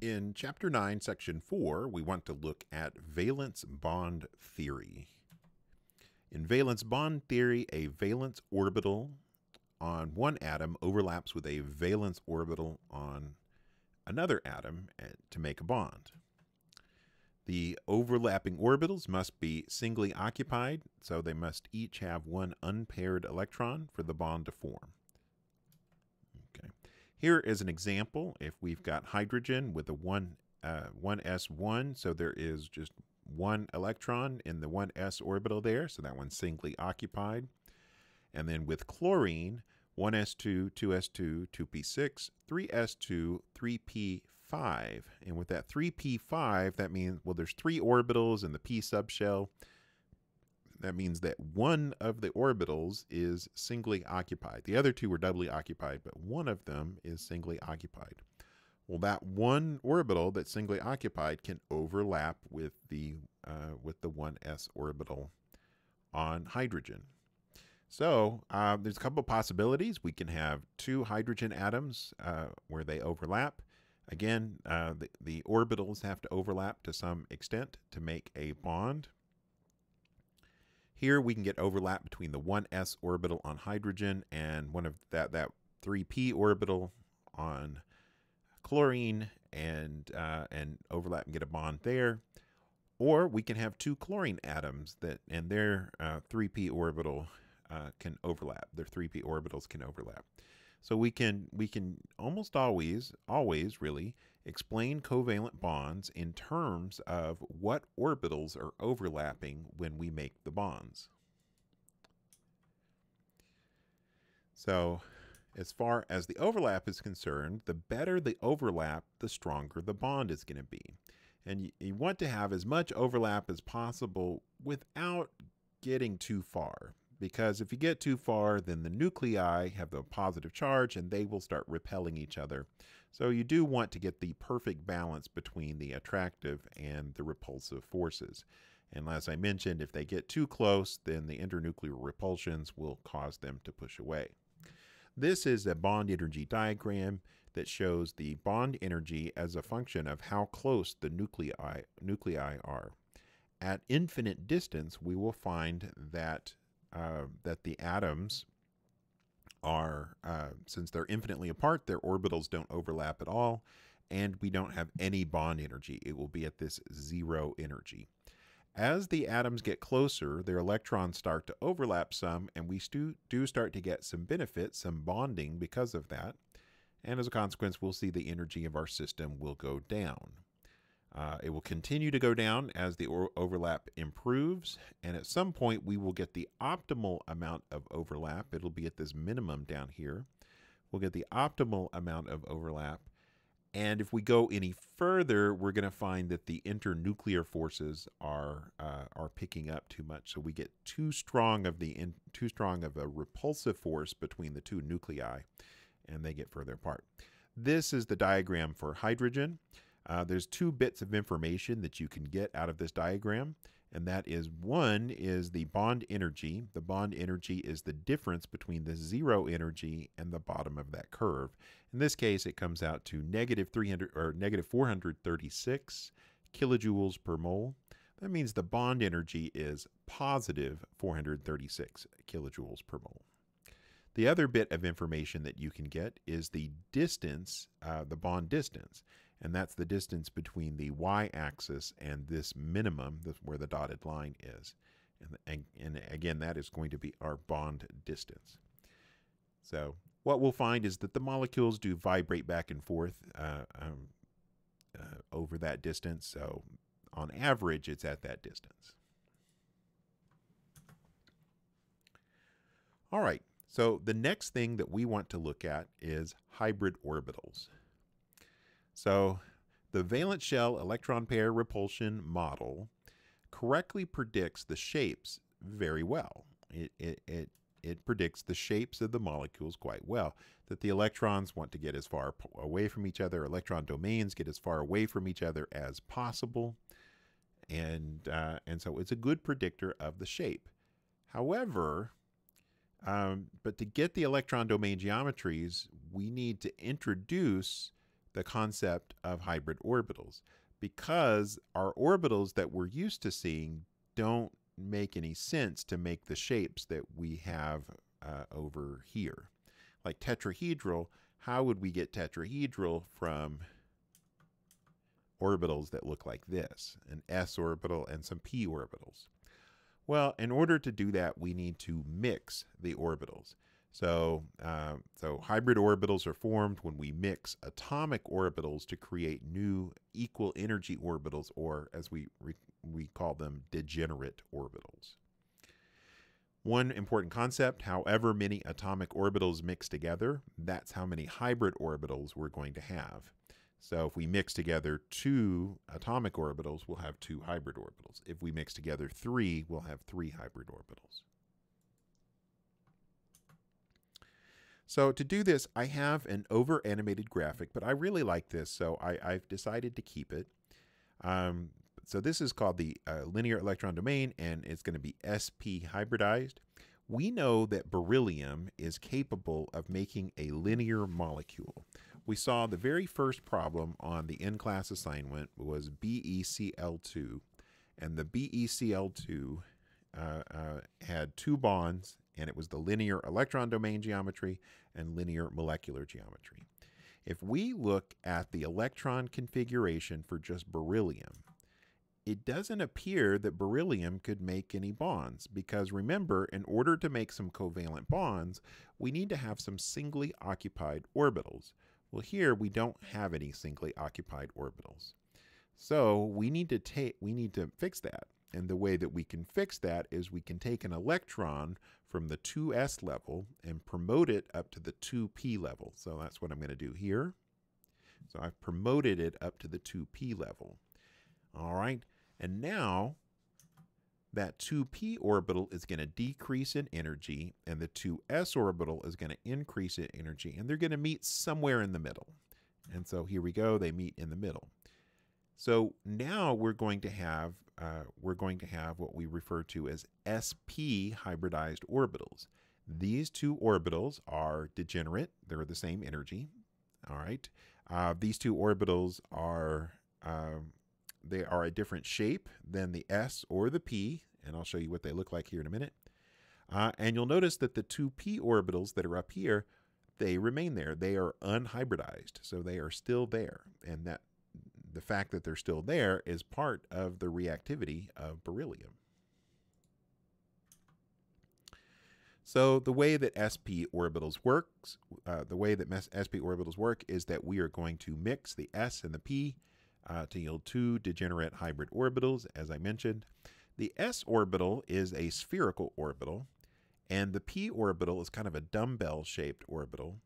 In Chapter 9, Section 4, we want to look at valence bond theory. In valence bond theory, a valence orbital on one atom overlaps with a valence orbital on another atom eh, to make a bond. The overlapping orbitals must be singly occupied, so they must each have one unpaired electron for the bond to form. Here is an example. If we've got hydrogen with a 1, uh, 1s1, so there is just one electron in the 1s orbital there, so that one's singly occupied. And then with chlorine, 1s2, 2s2, 2p6, 3s2, 3p5. And with that 3p5, that means, well, there's three orbitals in the p subshell. That means that one of the orbitals is singly occupied. The other two are doubly occupied, but one of them is singly occupied. Well, that one orbital that's singly occupied can overlap with the uh, with the 1s orbital on hydrogen. So uh, there's a couple of possibilities. We can have two hydrogen atoms uh, where they overlap. Again, uh, the, the orbitals have to overlap to some extent to make a bond. Here we can get overlap between the 1s orbital on hydrogen and one of that, that 3p orbital on chlorine and, uh, and overlap and get a bond there. Or we can have two chlorine atoms that and their uh, 3p orbital uh, can overlap. Their 3p orbitals can overlap. So we can we can almost always always really explain covalent bonds in terms of what orbitals are overlapping when we make the bonds. So as far as the overlap is concerned, the better the overlap, the stronger the bond is going to be. And you, want to have as much overlap as possible without getting too far because if you get too far, then the nuclei have the positive charge and they will start repelling each other. So you do want to get the perfect balance between the attractive and the repulsive forces. And as I mentioned, if they get too close, then the internuclear repulsions will cause them to push away. This is a bond energy diagram that shows the bond energy as a function of how close the nuclei, nuclei are. At infinite distance, we will find that uh, that the atoms are, uh, since they're infinitely apart, their orbitals don't overlap at all, and we don't have any bond energy. It will be at this zero energy. As the atoms get closer, their electrons start to overlap some, and we stu- do start to get some benefit, some bonding because of that. And as a consequence, we'll see the energy of our system will go down. Uh, it will continue to go down as the overlap improves, and at some point we will get the optimal amount of overlap. It'll be at this minimum down here. We'll get the optimal amount of overlap, and if we go any further, we're going to find that the internuclear forces are uh, are picking up too much. So we get too strong of the in, too strong of a repulsive force between the two nuclei, and they get further apart. This is the diagram for hydrogen. Uh, there's two bits of information that you can get out of this diagram, and that is one is the bond energy. The bond energy is the difference between the zero energy and the bottom of that curve. In this case, it comes out to negative 300 or negative 436 kilojoules per mole. That means the bond energy is positive 436 kilojoules per mole. The other bit of information that you can get is the distance, uh, the bond distance and that's the distance between the y-axis and this minimum, where the dotted line is. And, and, and, again, that is going to be our bond distance. So what we'll find is that the molecules do vibrate back and forth uh, um, uh, over that distance. So on average, it's at that distance. All right, so the next thing that we want to look at is hybrid orbitals. So the valence shell electron pair repulsion model correctly predicts the shapes very well. It, it, it, it predicts the shapes of the molecules quite well, that the electrons want to get as far away from each other, electron domains get as far away from each other as possible, and, uh, and so it's a good predictor of the shape. However, um, but to get the electron domain geometries, we need to introduce the concept of hybrid orbitals because our orbitals that we're used to seeing don't make any sense to make the shapes that we have uh, over here. Like tetrahedral, how would we get tetrahedral from orbitals that look like this, an s orbital and some p orbitals? Well, in order to do that, we need to mix the orbitals. So, uh, so hybrid orbitals are formed when we mix atomic orbitals to create new equal energy orbitals, or as we we call them, degenerate orbitals. One important concept: however many atomic orbitals mix together, that's how many hybrid orbitals we're going to have. So if we mix together two atomic orbitals, we'll have two hybrid orbitals. If we mix together three, we'll have three hybrid orbitals. So to do this, I have an over animated graphic, but I really like this, so I, have decided to keep it. Um, so this is called the uh, linear electron domain, and it's going to be SP hybridized. We know that beryllium is capable of making a linear molecule. We saw the very first problem on the in-class assignment was BeCl2, and the BeCl2 uh, uh, had two bonds and it was the linear electron domain geometry and linear molecular geometry. If we look at the electron configuration for just beryllium, it doesn't appear that beryllium could make any bonds because remember, in order to make some covalent bonds, we need to have some singly occupied orbitals. Well, here we don't have any singly occupied orbitals. So we need to take we need to fix that. And the way that we can fix that is we can take an electron from the 2s level and promote it up to the 2p level. So that's what I'm going to do here. So I've promoted it up to the 2p level. All right. And now that 2p orbital is going to decrease in energy and the 2s orbital is going to increase in energy and they're going to meet somewhere in the middle. And so here we go, they meet in the middle. So now we're going to have uh, we're going to have what we refer to as sp hybridized orbitals. These two orbitals are degenerate; they're the same energy. All right. Uh, these two orbitals are um, they are a different shape than the s or the p, and I'll show you what they look like here in a minute. Uh, and you'll notice that the two p orbitals that are up here, they remain there. They are unhybridized, so they are still there, and that the fact that they're still there is part of the reactivity of beryllium. So the way that sp orbitals works, uh, the way that sp orbitals work is that we are going to mix the s and the p uh, to yield two degenerate hybrid orbitals, as I mentioned. The s orbital is a spherical orbital, and the p orbital is kind of a dumbbell-shaped orbital.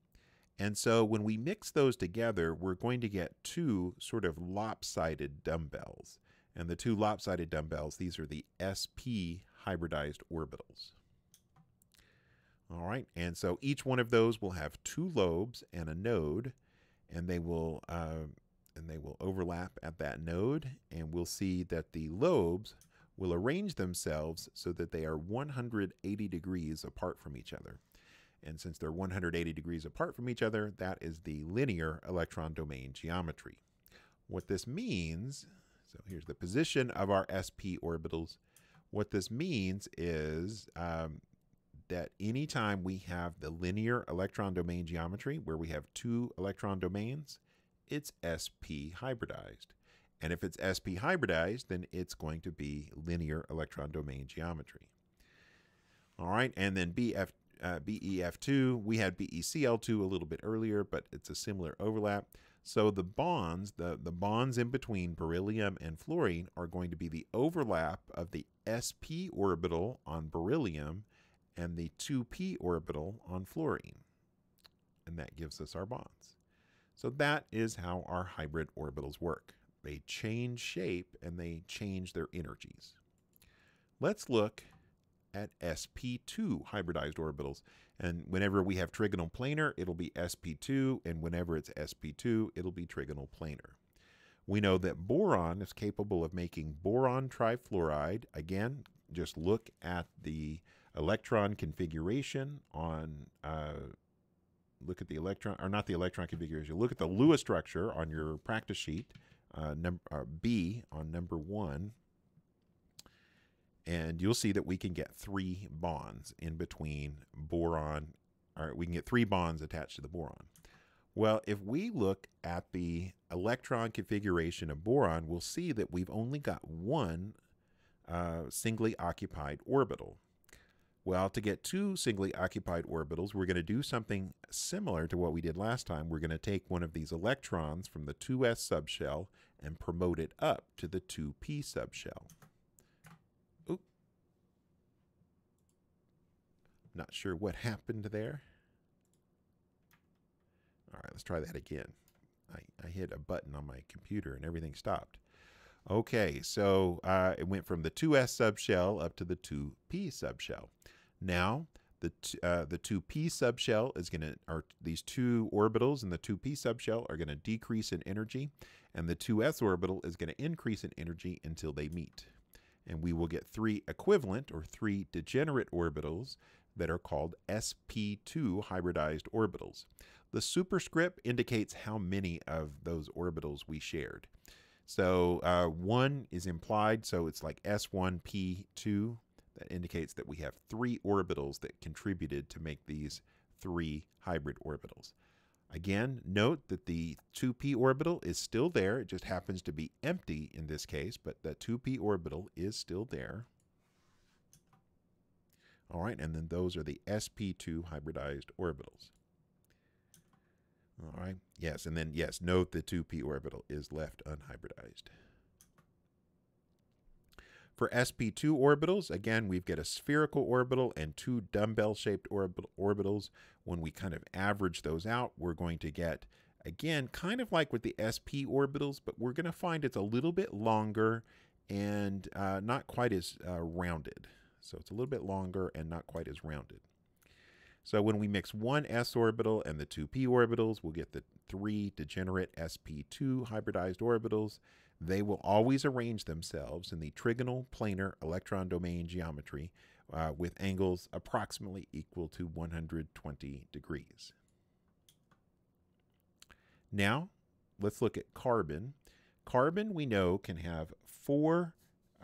And so when we mix those together, we're going to get two sort of lopsided dumbbells. And the two lopsided dumbbells, these are the sp hybridized orbitals. All right, and so each one of those will have two lobes and a node, and they will uh, and they will overlap at that node, and we'll see that the lobes will arrange themselves so that they are 180 degrees apart from each other. And since they're 180 degrees apart from each other, that is the linear electron domain geometry. What this means, so here's the position of our sp orbitals. What this means is um, that anytime we have the linear electron domain geometry, where we have two electron domains, it's sp hybridized. And if it's sp hybridized, then it's going to be linear electron domain geometry. All right, and then BF uh, BEF2. We had BECL2 a little bit earlier, but it's a similar overlap. So the bonds, the, the bonds in between beryllium and fluorine are going to be the overlap of the sp orbital on beryllium and the 2p orbital on fluorine. And that gives us our bonds. So that is how our hybrid orbitals work. They change shape and they change their energies. Let's look at sp2 hybridized orbitals. And whenever we have trigonal planar, it'll be sp2, and whenever it's sp2, it'll be trigonal planar. We know that boron is capable of making boron trifluoride. Again, just look at the electron configuration on uh, look at the electron, or not the electron configuration, look at the Lewis structure on your practice sheet, uh, number uh, B on number one, and you'll see that we can get three bonds in between boron, or we can get three bonds attached to the boron. Well, if we look at the electron configuration of boron, we'll see that we've only got one uh, singly occupied orbital. Well, to get two singly occupied orbitals, we're going to do something similar to what we did last time. We're going to take one of these electrons from the 2s subshell and promote it up to the 2p subshell. Not sure what happened there. All right, let's try that again. I, I hit a button on my computer and everything stopped. Okay, so uh, it went from the 2s subshell up to the 2p subshell. Now, the, uh, the 2p subshell is going to, or these two orbitals in the 2p subshell are going to decrease in energy, and the 2s orbital is going to increase in energy until they meet. And we will get three equivalent or three degenerate orbitals that are called sp2 hybridized orbitals. The superscript indicates how many of those orbitals we shared. So uh, one is implied, so it's like S1P2. That indicates that we have three orbitals that contributed to make these three hybrid orbitals. Again, note that the 2p orbital is still there. It just happens to be empty in this case, but the 2p orbital is still there. All right, and then those are the sp2 hybridized orbitals. All right, yes, and then yes, note the 2p orbital is left unhybridized. For sp2 orbitals, again, we've got a spherical orbital and two dumbbell-shaped orbitals. When we kind of average those out, we're going to get, again, kind of like with the sp orbitals, but we're going to find it's a little bit longer and uh, not quite as uh, rounded. So it's a little bit longer and not quite as rounded. So when we mix one s orbital and the two p orbitals, we'll get the three degenerate sp2 hybridized orbitals. They will always arrange themselves in the trigonal planar electron domain geometry uh, with angles approximately equal to 120 degrees. Now, let's look at carbon. Carbon, we know, can have four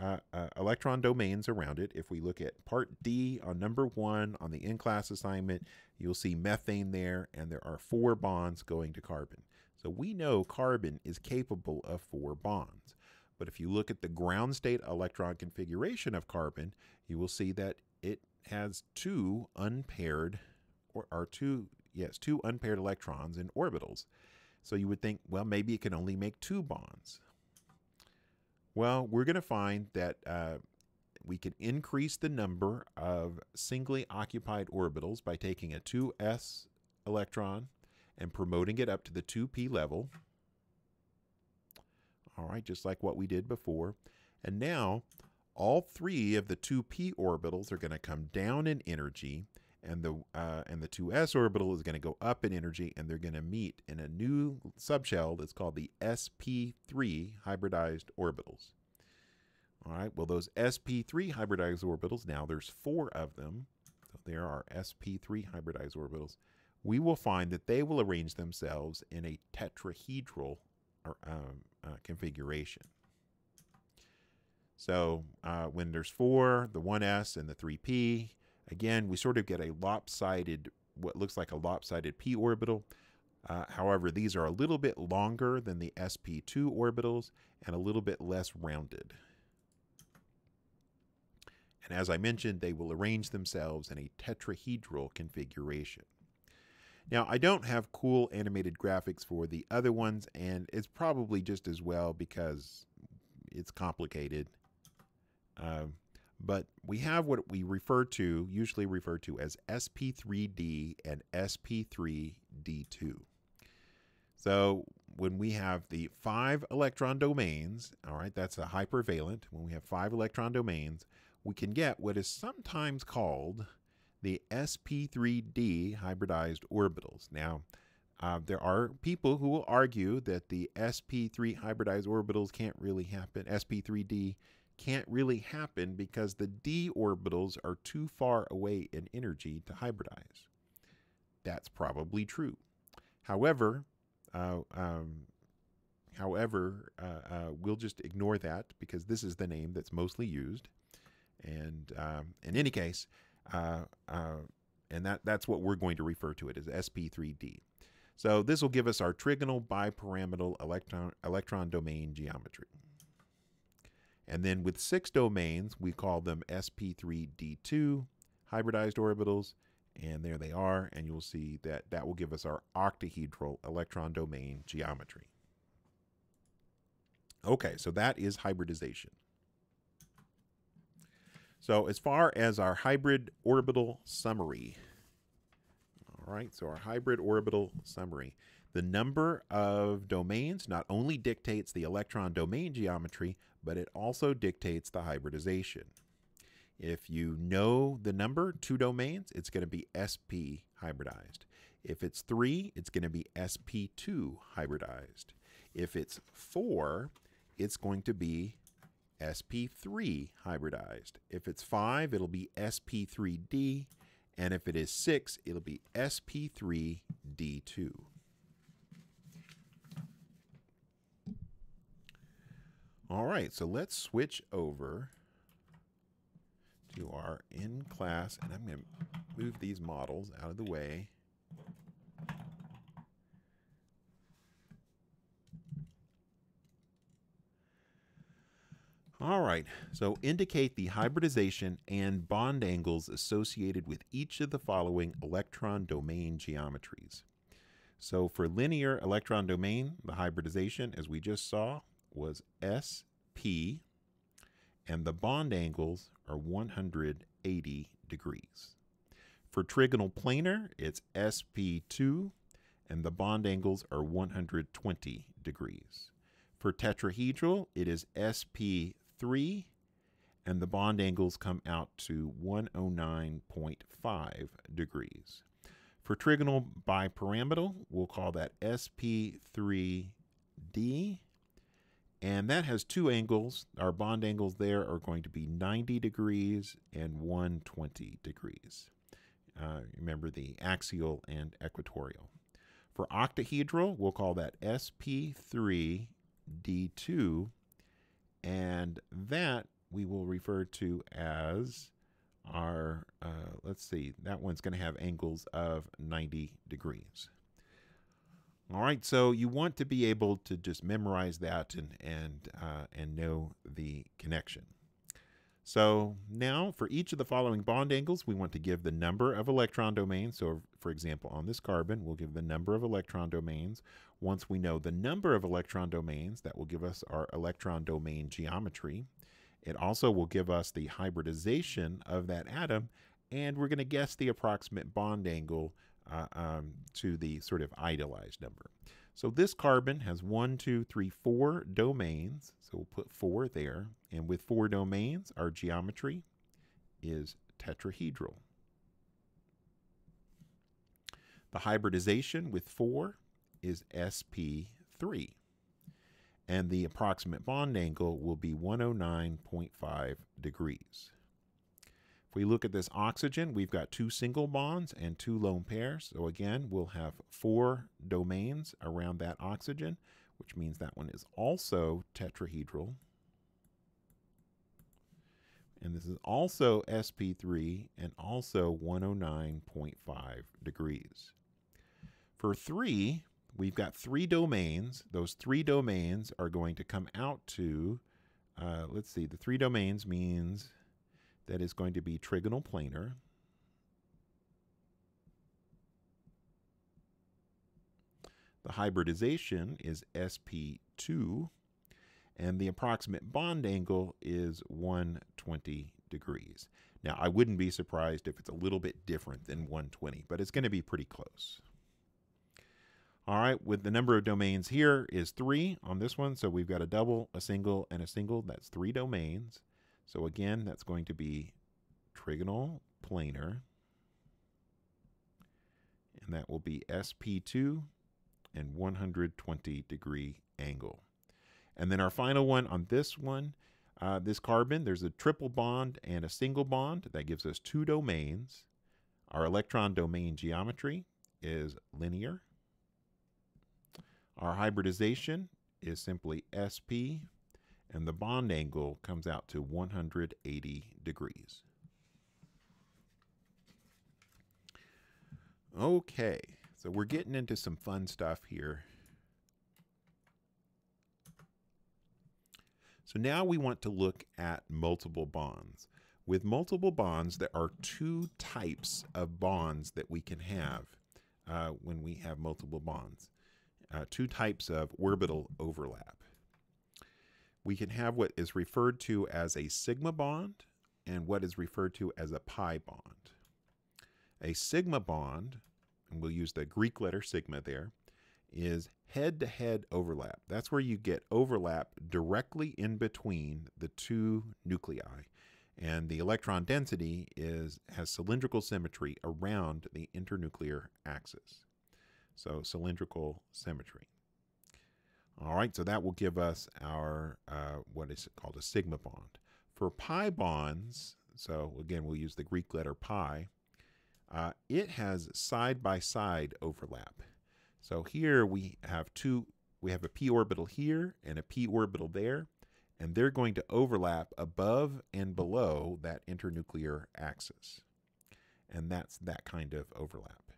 uh, uh, electron domains around it. If we look at part D on number one on the in-class assignment, you'll see methane there, and there are four bonds going to carbon. So we know carbon is capable of four bonds. But if you look at the ground state electron configuration of carbon, you will see that it has two unpaired, or, or two, yes, two unpaired electrons in orbitals. So you would think, well, maybe it can only make two bonds. Well, we're going to find that uh, we can increase the number of singly occupied orbitals by taking a 2s electron and promoting it up to the 2p level. All right, just like what we did before. And now all three of the 2p orbitals are going to come down in energy and the uh, and the 2s orbital is going to go up in energy and they're going to meet in a new subshell that's called the sp3 hybridized orbitals. All right, well those sp3 hybridized orbitals now there's four of them. So there are sp3 hybridized orbitals. We will find that they will arrange themselves in a tetrahedral um, uh, configuration. So uh, when there's four, the 1s and the 3p, Again, we sort of get a lopsided, what looks like a lopsided p orbital. Uh, however, these are a little bit longer than the sp2 orbitals and a little bit less rounded. And as I mentioned, they will arrange themselves in a tetrahedral configuration. Now, I don't have cool animated graphics for the other ones, and it's probably just as well because it's complicated. Um, but we have what we refer to, usually refer to as sp3d and sp3d2. So when we have the five electron domains, all right, that's a hypervalent. When we have five electron domains, we can get what is sometimes called the sp3d hybridized orbitals. Now, uh, there are people who will argue that the sp3 hybridized orbitals can't really happen. sp3d can't really happen because the d orbitals are too far away in energy to hybridize. that's probably true. However, uh, um, however, uh, uh, we'll just ignore that because this is the name that's mostly used. And um, in any case, uh, uh, and that, that's what we're going to refer to it as SP3D. So this will give us our trigonal bipyramidal electron, electron domain geometry. And then with six domains, we call them SP3D2 hybridized orbitals. And there they are. And you'll see that that will give us our octahedral electron domain geometry. Okay, so that is hybridization. So as far as our hybrid orbital summary, all right, so our hybrid orbital summary, the number of domains not only dictates the electron domain geometry, but it also dictates the hybridization. If you know the number, two domains, it's going to be SP hybridized. If it's three, it's going to be SP2 hybridized. If it's four, it's going to be SP3 hybridized. If it's 5, it'll be SP3D. And if it is 6, it'll be SP3D2. All right, so let's switch over to our in class, and I'm going to move these models out of the way. All right, so indicate the hybridization and bond angles associated with each of the following electron domain geometries. So for linear electron domain, the hybridization, as we just saw, was SP, and the bond angles are 180 degrees. For trigonal planar, it's SP2, and the bond angles are 120 degrees. For tetrahedral, it is SP 3, and the bond angles come out to 109.5 degrees. For trigonal bipyramidal, we'll call that SP3D, and that has two angles. Our bond angles there are going to be 90 degrees and 120 degrees. Uh, remember the axial and equatorial. For octahedral, we'll call that SP3D2 and that we will refer to as our, uh, let's see, that one's going to have angles of 90 degrees. All right, so you want to be able to just memorize that and, and, uh, and know the connection. So now for each of the following bond angles, we want to give the number of electron domains. So for example, on this carbon, we'll give the number of electron domains. Once we know the number of electron domains, that will give us our electron domain geometry. It also will give us the hybridization of that atom, and we're going to guess the approximate bond angle uh, um, to the sort of idealized number. So this carbon has one, two, three, four domains. So we'll put four there. And with four domains, our geometry is tetrahedral. The hybridization with four is sp3. And the approximate bond angle will be 109.5 degrees. If we look at this oxygen, we've got two single bonds and two lone pairs. So again, we'll have four domains around that oxygen, which means that one is also tetrahedral. And this is also sp3 and also 109.5 degrees. For 3, we've got three domains. Those three domains are going to come out to, uh, let's see, the three domains means that is going to be trigonal planar. The hybridization is sp2, and the approximate bond angle is 120 degrees. Now, I wouldn't be surprised if it's a little bit different than 120, but it's going to be pretty close. All right, with the number of domains here is three on this one, so we've got a double, a single, and a single. That's three domains. So again, that's going to be trigonal planar. And that will be SP2 and 120 degree angle. And then our final one on this one, uh, this carbon, there's a triple bond and a single bond. That gives us two domains. Our electron domain geometry is linear. Our hybridization is simply SP, and the bond angle comes out to 180 degrees. Okay, so we're getting into some fun stuff here. So now we want to look at multiple bonds. With multiple bonds, there are two types of bonds that we can have uh, when we have multiple bonds. Uh, two types of orbital overlap. We can have what is referred to as a sigma bond and what is referred to as a pi bond. A sigma bond, and we'll use the Greek letter sigma there, is head to head overlap. That's where you get overlap directly in between the two nuclei. And the electron density is has cylindrical symmetry around the internuclear axis. So cylindrical symmetry. All right, so that will give us our uh, what is called a sigma bond. For pi bonds, so again, we'll use the Greek letter pi, uh, it has side by side overlap. So here we have two, we have a p orbital here and a p orbital there, and they're going to overlap above and below that internuclear axis. And that's that kind of overlap.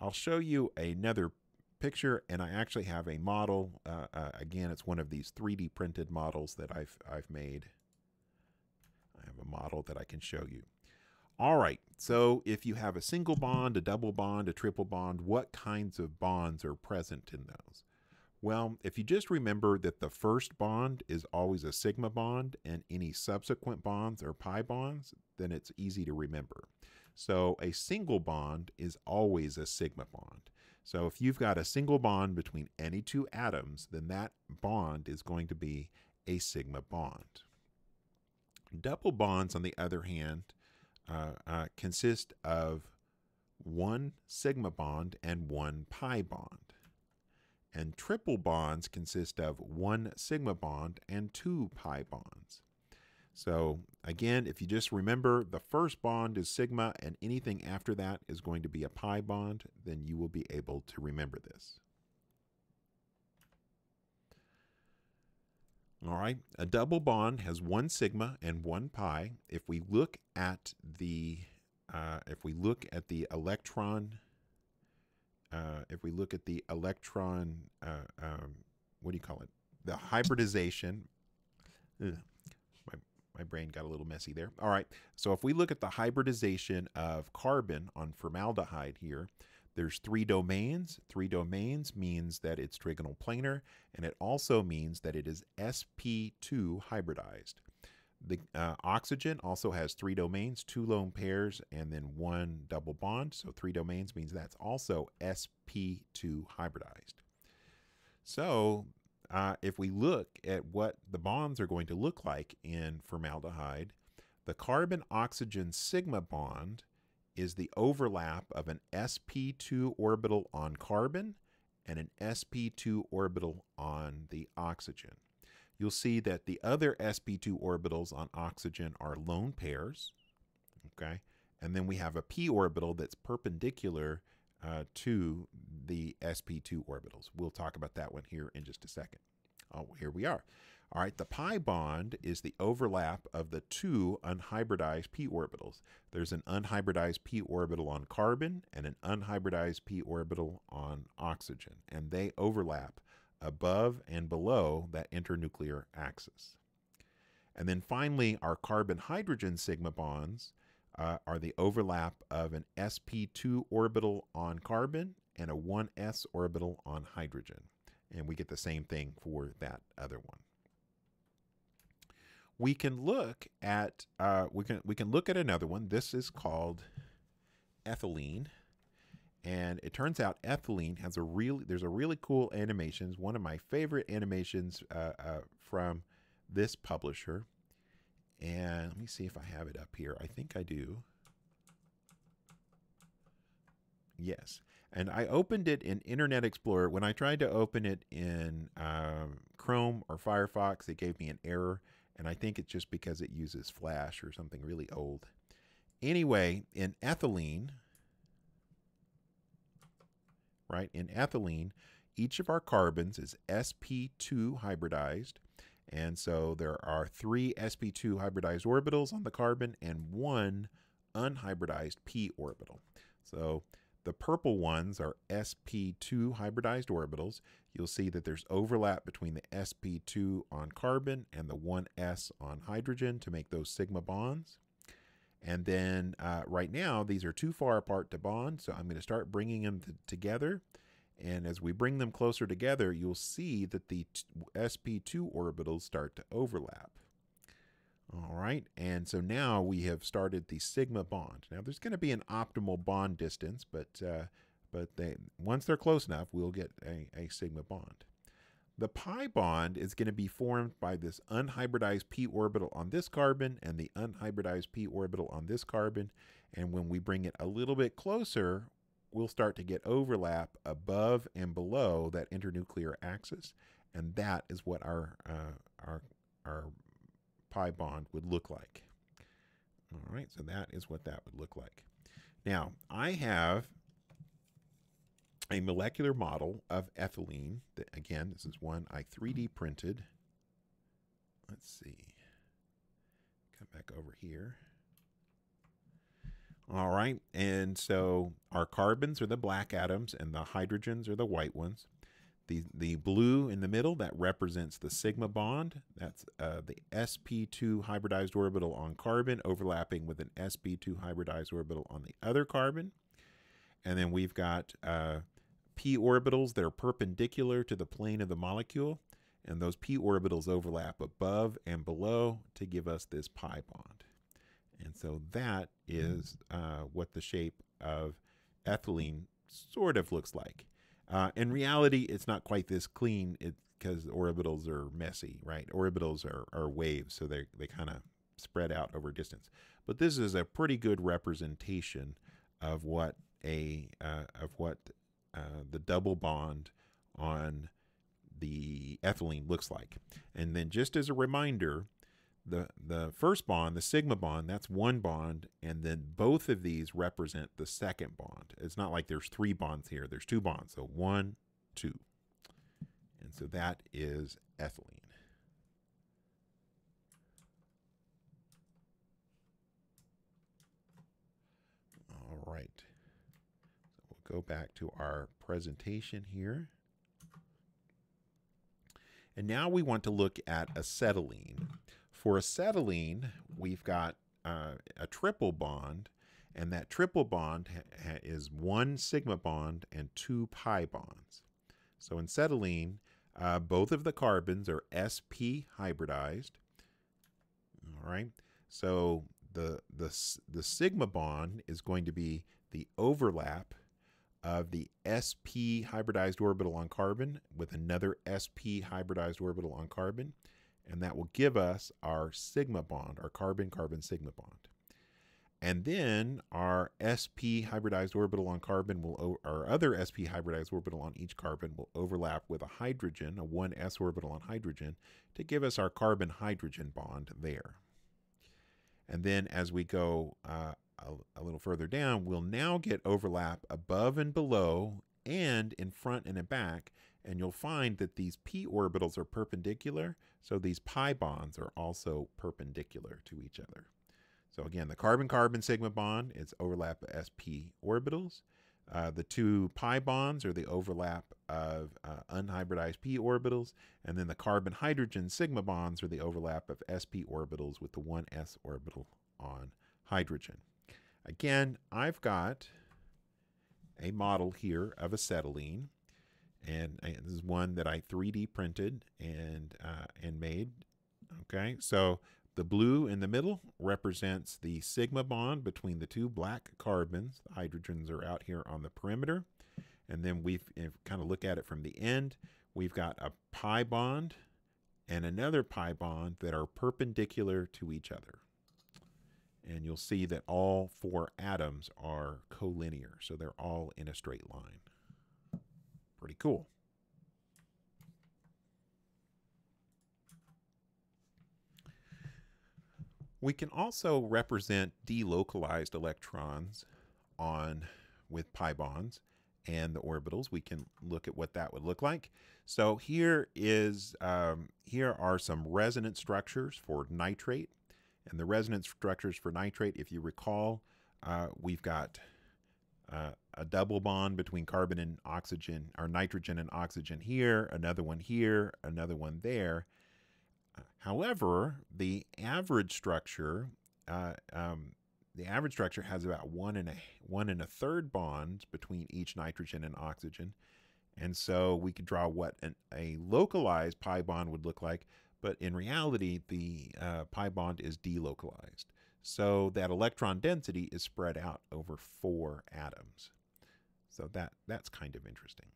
I'll show you another picture, and I actually have a model. Uh, uh, again, it's one of these 3D printed models that I've, I've made. I have a model that I can show you. All right, so if you have a single bond, a double bond, a triple bond, what kinds of bonds are present in those? Well, if you just remember that the first bond is always a sigma bond and any subsequent bonds are pi bonds, then it's easy to remember. So a single bond is always a sigma bond. So if you've got a single bond between any two atoms, then that bond is going to be a sigma bond. Double bonds, on the other hand, uh, uh, consist of one sigma bond and one pi bond. And triple bonds consist of one sigma bond and two pi bonds. So again, if you just remember the first bond is sigma and anything after that is going to be a pi bond, then you will be able to remember this. All right, a double bond has one sigma and one pi. If we look at the uh, if we look at the electron, uh, if we look at the electron, uh, um, what do you call it? The hybridization. My brain got a little messy there. All right, so if we look at the hybridization of carbon on formaldehyde here, there's three domains. Three domains means that it's trigonal planar, and it also means that it is sp2 hybridized. The uh, oxygen also has three domains, two lone pairs, and then one double bond. So three domains means that's also sp2 hybridized. So uh, if we look at what the bonds are going to look like in formaldehyde, the carbon oxygen sigma bond is the overlap of an sp2 orbital on carbon and an sp2 orbital on the oxygen. You'll see that the other sp2 orbitals on oxygen are lone pairs, okay? And then we have a p orbital that's perpendicular uh, to the sp2 orbitals. We'll talk about that one here in just a second. Oh, here we are. All right, the pi bond is the overlap of the two unhybridized p orbitals. There's an unhybridized p orbital on carbon and an unhybridized p orbital on oxygen, and they overlap above and below that internuclear axis. And then finally, our carbon hydrogen sigma bonds uh, are the overlap of an sp2 orbital on carbon and a 1s orbital on hydrogen. And we get the same thing for that other one we can look at uh, we can we can look at another one. This is called ethylene, and it turns out ethylene has a really there's a really cool animations. One of my favorite animations uh, uh, from this publisher, and let me see if I have it up here. I think I do. Yes. And I opened it in Internet Explorer. When I tried to open it in um, Chrome or Firefox, it gave me an error and I think it's just because it uses Flash or something really old. Anyway, in ethylene, right? In ethylene, each of our carbons is sp2 hybridized. And so there are three sp2 hybridized orbitals on the carbon and one unhybridized p orbital. So the purple ones are sp2 hybridized orbitals. You'll see that there's overlap between the sp2 on carbon and the 1s on hydrogen to make those sigma bonds. And then uh, right now, these are too far apart to bond, so I'm going to start bringing them together. And as we bring them closer together, you'll see that the sp2 orbitals start to overlap. All right, and so now we have started the sigma bond. Now there's going to be an optimal bond distance, but uh, but they, once they're close enough, we'll get a, a sigma bond. The pi bond is going to be formed by this unhybridized p orbital on this carbon and the unhybridized p orbital on this carbon. And when we bring it a little bit closer, we'll start to get overlap above and below that internuclear axis. And that is what our, uh, our, our pi bond would look like. All right, so that is what that would look like. Now, I have a molecular model of ethylene. That, again, this is one I 3D printed. Let's see. Come back over here. All right, and so our carbons are the black atoms and the hydrogens are the white ones. The, the blue in the middle, that represents the sigma bond. That's uh, the sp2 hybridized orbital on carbon overlapping with an sp2 hybridized orbital on the other carbon. And then we've got uh, p orbitals that are perpendicular to the plane of the molecule, and those p orbitals overlap above and below to give us this pi bond. And so that is uh, what the shape of ethylene sort of looks like. Uh, in reality, it's not quite this clean because orbitals are messy, right? Orbitals are, are waves, so they, they kind of spread out over distance. But this is a pretty good representation of what a uh, of what uh, the double bond on the ethylene looks like. And then just as a reminder, the the first bond, the sigma bond, that's one bond, and then both of these represent the second bond. It's not like there's three bonds here. There's two bonds. So one, two. And so that is ethylene. All right So we'll go back to our presentation here. And now we want to look at acetylene. For acetylene, we've got uh, a triple bond, and that triple bond is one sigma bond and two pi bonds. So in acetylene, uh, both of the carbons are sp hybridized. All right. So the the the sigma bond is going to be the overlap of the sp hybridized orbital on carbon with another sp hybridized orbital on carbon, and that will give us our sigma bond, our carbon-carbon sigma bond. And then our sp hybridized orbital on carbon will, our other sp hybridized orbital on each carbon will overlap with a hydrogen, a 1s orbital on hydrogen, to give us our carbon-hydrogen bond there. And then as we go uh, a, a little further down, we'll now get overlap above and below and in front and in back. And you'll find that these p orbitals are perpendicular, so these pi bonds are also perpendicular to each other. So again, the carbon-carbon sigma bond is overlap of sp orbitals. Uh, the two pi bonds are the overlap of uh, unhybridized p orbitals, and then the carbon-hydrogen sigma bonds are the overlap of sp orbitals with the 1s orbital on hydrogen. Again, I've got a model here of acetylene, and this is one that I 3D printed and uh, and made. Okay, so the blue in the middle represents the sigma bond between the two black carbons. The hydrogens are out here on the perimeter, and then we've kind of look at it from the end. We've got a pi bond and another pi bond that are perpendicular to each other and you'll see that all four atoms are collinear, so they're all in a straight line. Pretty cool. We can also represent delocalized electrons on with pi bonds, and the orbitals, we can look at what that would look like. So here is um, here are some resonance structures for nitrate, and the resonance structures for nitrate, if you recall, uh, we've got uh, a double bond between carbon and oxygen, or nitrogen and oxygen here, another one here, another one there. However, the average structure, uh, um, the average structure has about one and a one and a third bonds between each nitrogen and oxygen, and so we could draw what an, a localized pi bond would look like. But in reality, the uh, pi bond is delocalized. So that electron density is spread out over four atoms. So that, that's kind of interesting.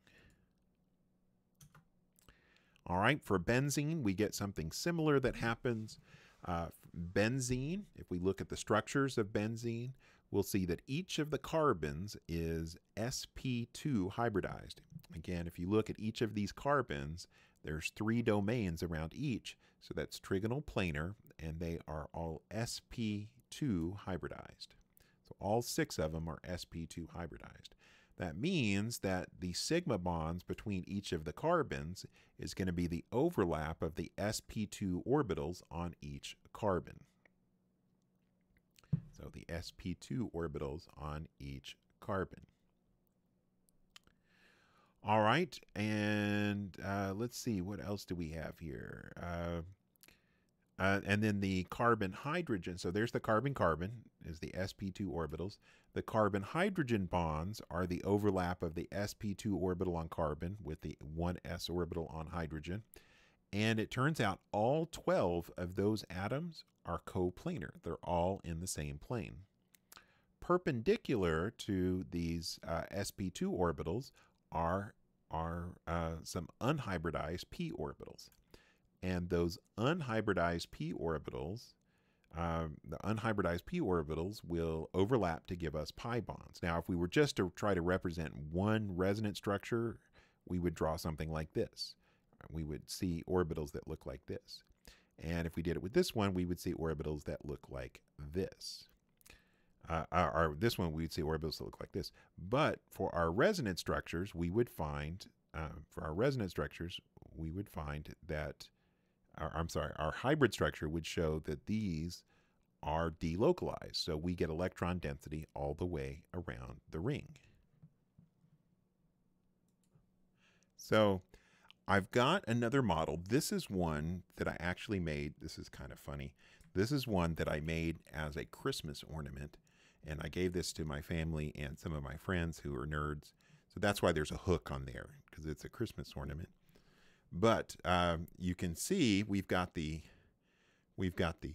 All right, for benzene, we get something similar that happens. Uh, benzene, if we look at the structures of benzene, we'll see that each of the carbons is sp2 hybridized. Again, if you look at each of these carbons, there's three domains around each. So that's trigonal planar, and they are all sp2 hybridized. So all six of them are sp2 hybridized. That means that the sigma bonds between each of the carbons is going to be the overlap of the sp2 orbitals on each carbon. So the sp2 orbitals on each carbon. All right, and uh, let's see, what else do we have here? Uh, uh, and then the carbon hydrogen. So there's the carbon carbon is the sp2 orbitals. The carbon hydrogen bonds are the overlap of the sp2 orbital on carbon with the 1s orbital on hydrogen. And it turns out all 12 of those atoms are coplanar. They're all in the same plane. Perpendicular to these uh, sp2 orbitals are, are uh, some unhybridized p orbitals. And those unhybridized p orbitals, um, the unhybridized p orbitals will overlap to give us pi bonds. Now, if we were just to try to represent one resonance structure, we would draw something like this. We would see orbitals that look like this. And if we did it with this one, we would see orbitals that look like this. Uh, or this one, we would see orbitals that look like this. But for our resonance structures, we would find, uh, for our resonance structures, we would find that our, I'm sorry, our hybrid structure would show that these are delocalized. So we get electron density all the way around the ring. So I've got another model. This is one that I actually made. This is kind of funny. This is one that I made as a Christmas ornament. And I gave this to my family and some of my friends who are nerds. So that's why there's a hook on there because it's a Christmas ornament. But um, you can see we've got the we've got the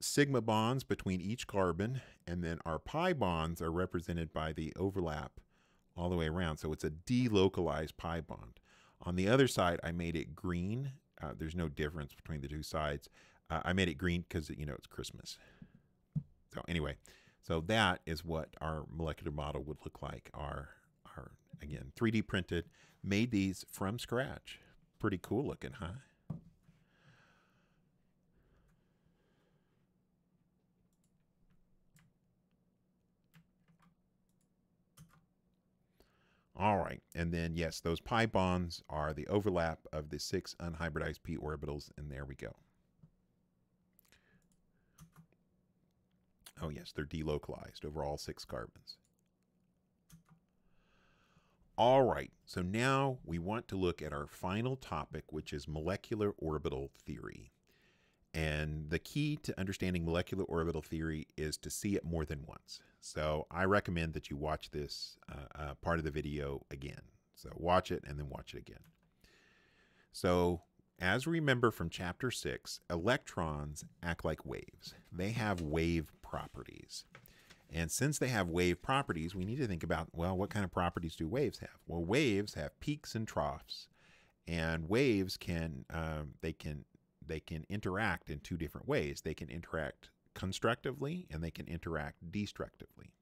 sigma bonds between each carbon, and then our pi bonds are represented by the overlap all the way around. So it's a delocalized pi bond. On the other side, I made it green. Uh, there's no difference between the two sides. Uh, I made it green because you know it's Christmas. So anyway, so that is what our molecular model would look like. Our our again 3D printed, made these from scratch pretty cool looking, huh? All right, and then yes, those pi bonds are the overlap of the six unhybridized p orbitals, and there we go. Oh yes, they're delocalized over all six carbons. All right, so now we want to look at our final topic, which is molecular orbital theory. And the key to understanding molecular orbital theory is to see it more than once. So I recommend that you watch this uh, uh, part of the video again. So watch it and then watch it again. So as we remember from chapter six, electrons act like waves. They have wave properties. And since they have wave properties, we need to think about, well, what kind of properties do waves have? Well, waves have peaks and troughs, and waves can um, they can they can interact in two different ways. They can interact constructively and they can interact destructively.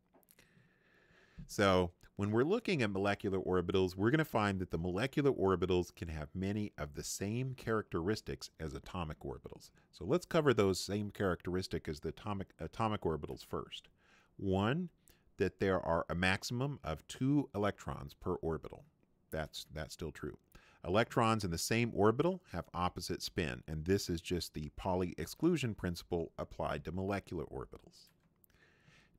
So when we're looking at molecular orbitals, we're going to find that the molecular orbitals can have many of the same characteristics as atomic orbitals. So let's cover those same characteristics as the atomic atomic orbitals first. One, that there are a maximum of two electrons per orbital. That's, that's still true. Electrons in the same orbital have opposite spin, and this is just the Pauli exclusion principle applied to molecular orbitals.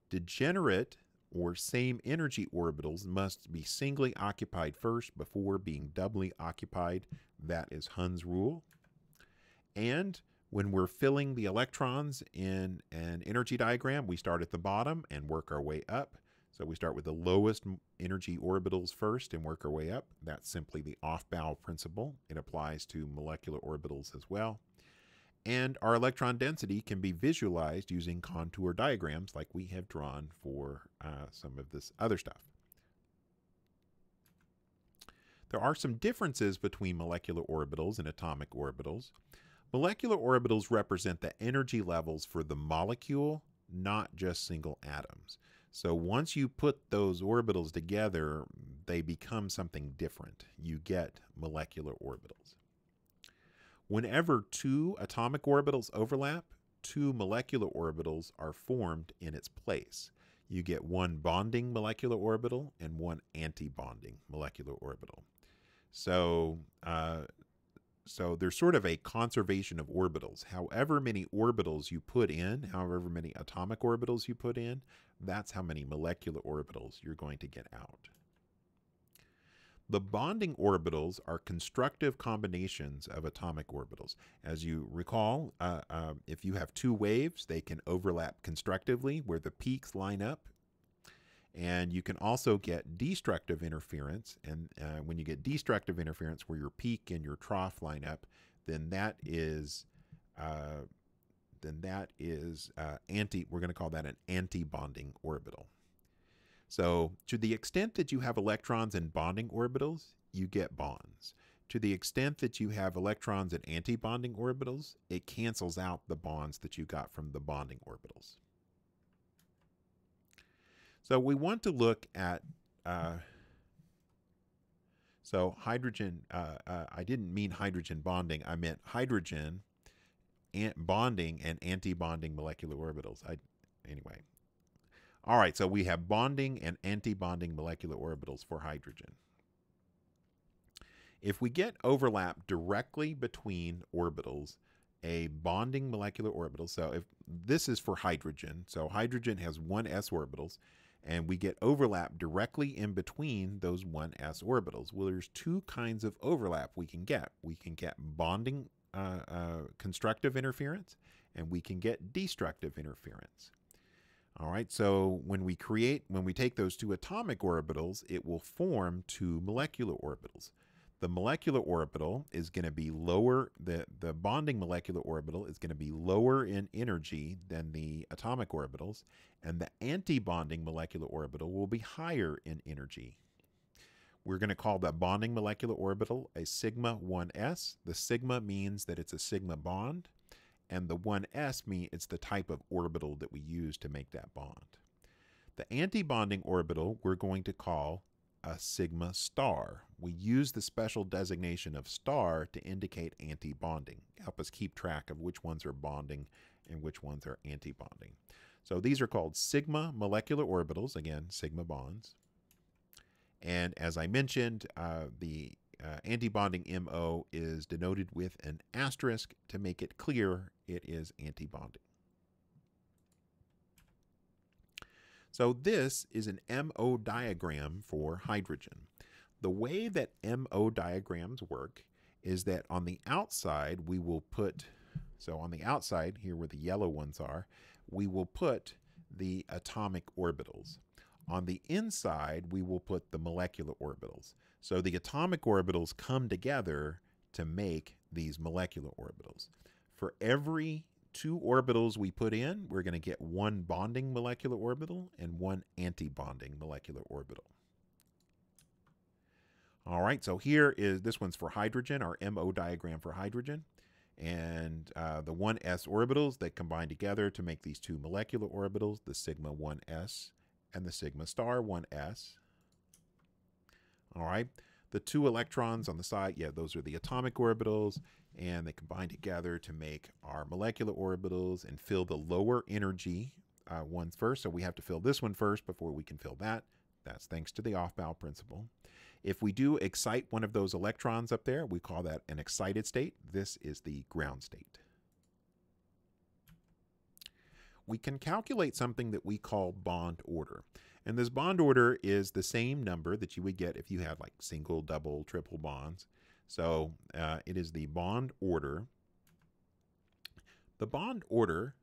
Degenerate or same energy orbitals must be singly occupied first before being doubly occupied. That is Hund's rule. And when we're filling the electrons in an energy diagram, we start at the bottom and work our way up. So we start with the lowest energy orbitals first and work our way up. That's simply the Aufbau principle. It applies to molecular orbitals as well. And our electron density can be visualized using contour diagrams like we have drawn for uh, some of this other stuff. There are some differences between molecular orbitals and atomic orbitals. Molecular orbitals represent the energy levels for the molecule, not just single atoms. So once you put those orbitals together, they become something different. You get molecular orbitals. Whenever two atomic orbitals overlap, two molecular orbitals are formed in its place. You get one bonding molecular orbital and one anti-bonding molecular orbital. So, uh, so there's sort of a conservation of orbitals. However many orbitals you put in, however many atomic orbitals you put in, that's how many molecular orbitals you're going to get out. The bonding orbitals are constructive combinations of atomic orbitals. As you recall, uh, uh, if you have two waves, they can overlap constructively where the peaks line up. And you can also get destructive interference. And uh, when you get destructive interference where your peak and your trough line up, then that is uh, then that is uh, anti, we're going to call that an anti-bonding orbital. So to the extent that you have electrons in bonding orbitals, you get bonds. To the extent that you have electrons in anti-bonding orbitals, it cancels out the bonds that you got from the bonding orbitals. So we want to look at, uh, so hydrogen, uh, uh, I didn't mean hydrogen bonding, I meant hydrogen bonding and anti-bonding molecular orbitals. I, anyway. All right, so we have bonding and anti-bonding molecular orbitals for hydrogen. If we get overlap directly between orbitals, a bonding molecular orbital, so if this is for hydrogen, so hydrogen has one s orbitals, and we get overlap directly in between those 1s orbitals. Well, there's two kinds of overlap we can get. We can get bonding uh, uh, constructive interference and we can get destructive interference. All right, so when we create, when we take those two atomic orbitals, it will form two molecular orbitals. The molecular orbital is going to be lower, the, the bonding molecular orbital is going to be lower in energy than the atomic orbitals, and the anti-bonding molecular orbital will be higher in energy we're going to call that bonding molecular orbital a sigma 1s. The sigma means that it's a sigma bond, and the 1s means it's the type of orbital that we use to make that bond. The anti-bonding orbital we're going to call a sigma star. We use the special designation of star to indicate anti-bonding, help us keep track of which ones are bonding and which ones are anti-bonding. So these are called sigma molecular orbitals, again, sigma bonds. And as I mentioned, uh, the uh, anti-bonding MO is denoted with an asterisk to make it clear it is anti-bonding. So this is an MO diagram for hydrogen. The way that MO diagrams work is that on the outside we will put, so on the outside here where the yellow ones are, we will put the atomic orbitals. On the inside, we will put the molecular orbitals. So the atomic orbitals come together to make these molecular orbitals. For every two orbitals we put in, we're going to get one bonding molecular orbital and one anti-bonding molecular orbital. All right, so here is, this one's for hydrogen, our MO diagram for hydrogen. And uh, the 1s orbitals that combine together to make these two molecular orbitals, the sigma 1s and the sigma star 1s. All right, the two electrons on the side, yeah, those are the atomic orbitals, and they combine together to make our molecular orbitals and fill the lower energy uh, ones first, so we have to fill this one first before we can fill that. That's thanks to the Aufbau principle. If we do excite one of those electrons up there, we call that an excited state. This is the ground state. We can calculate something that we call bond order. And this bond order is the same number that you would get if you had like single, double, triple bonds. So uh, it is the bond order. The bond order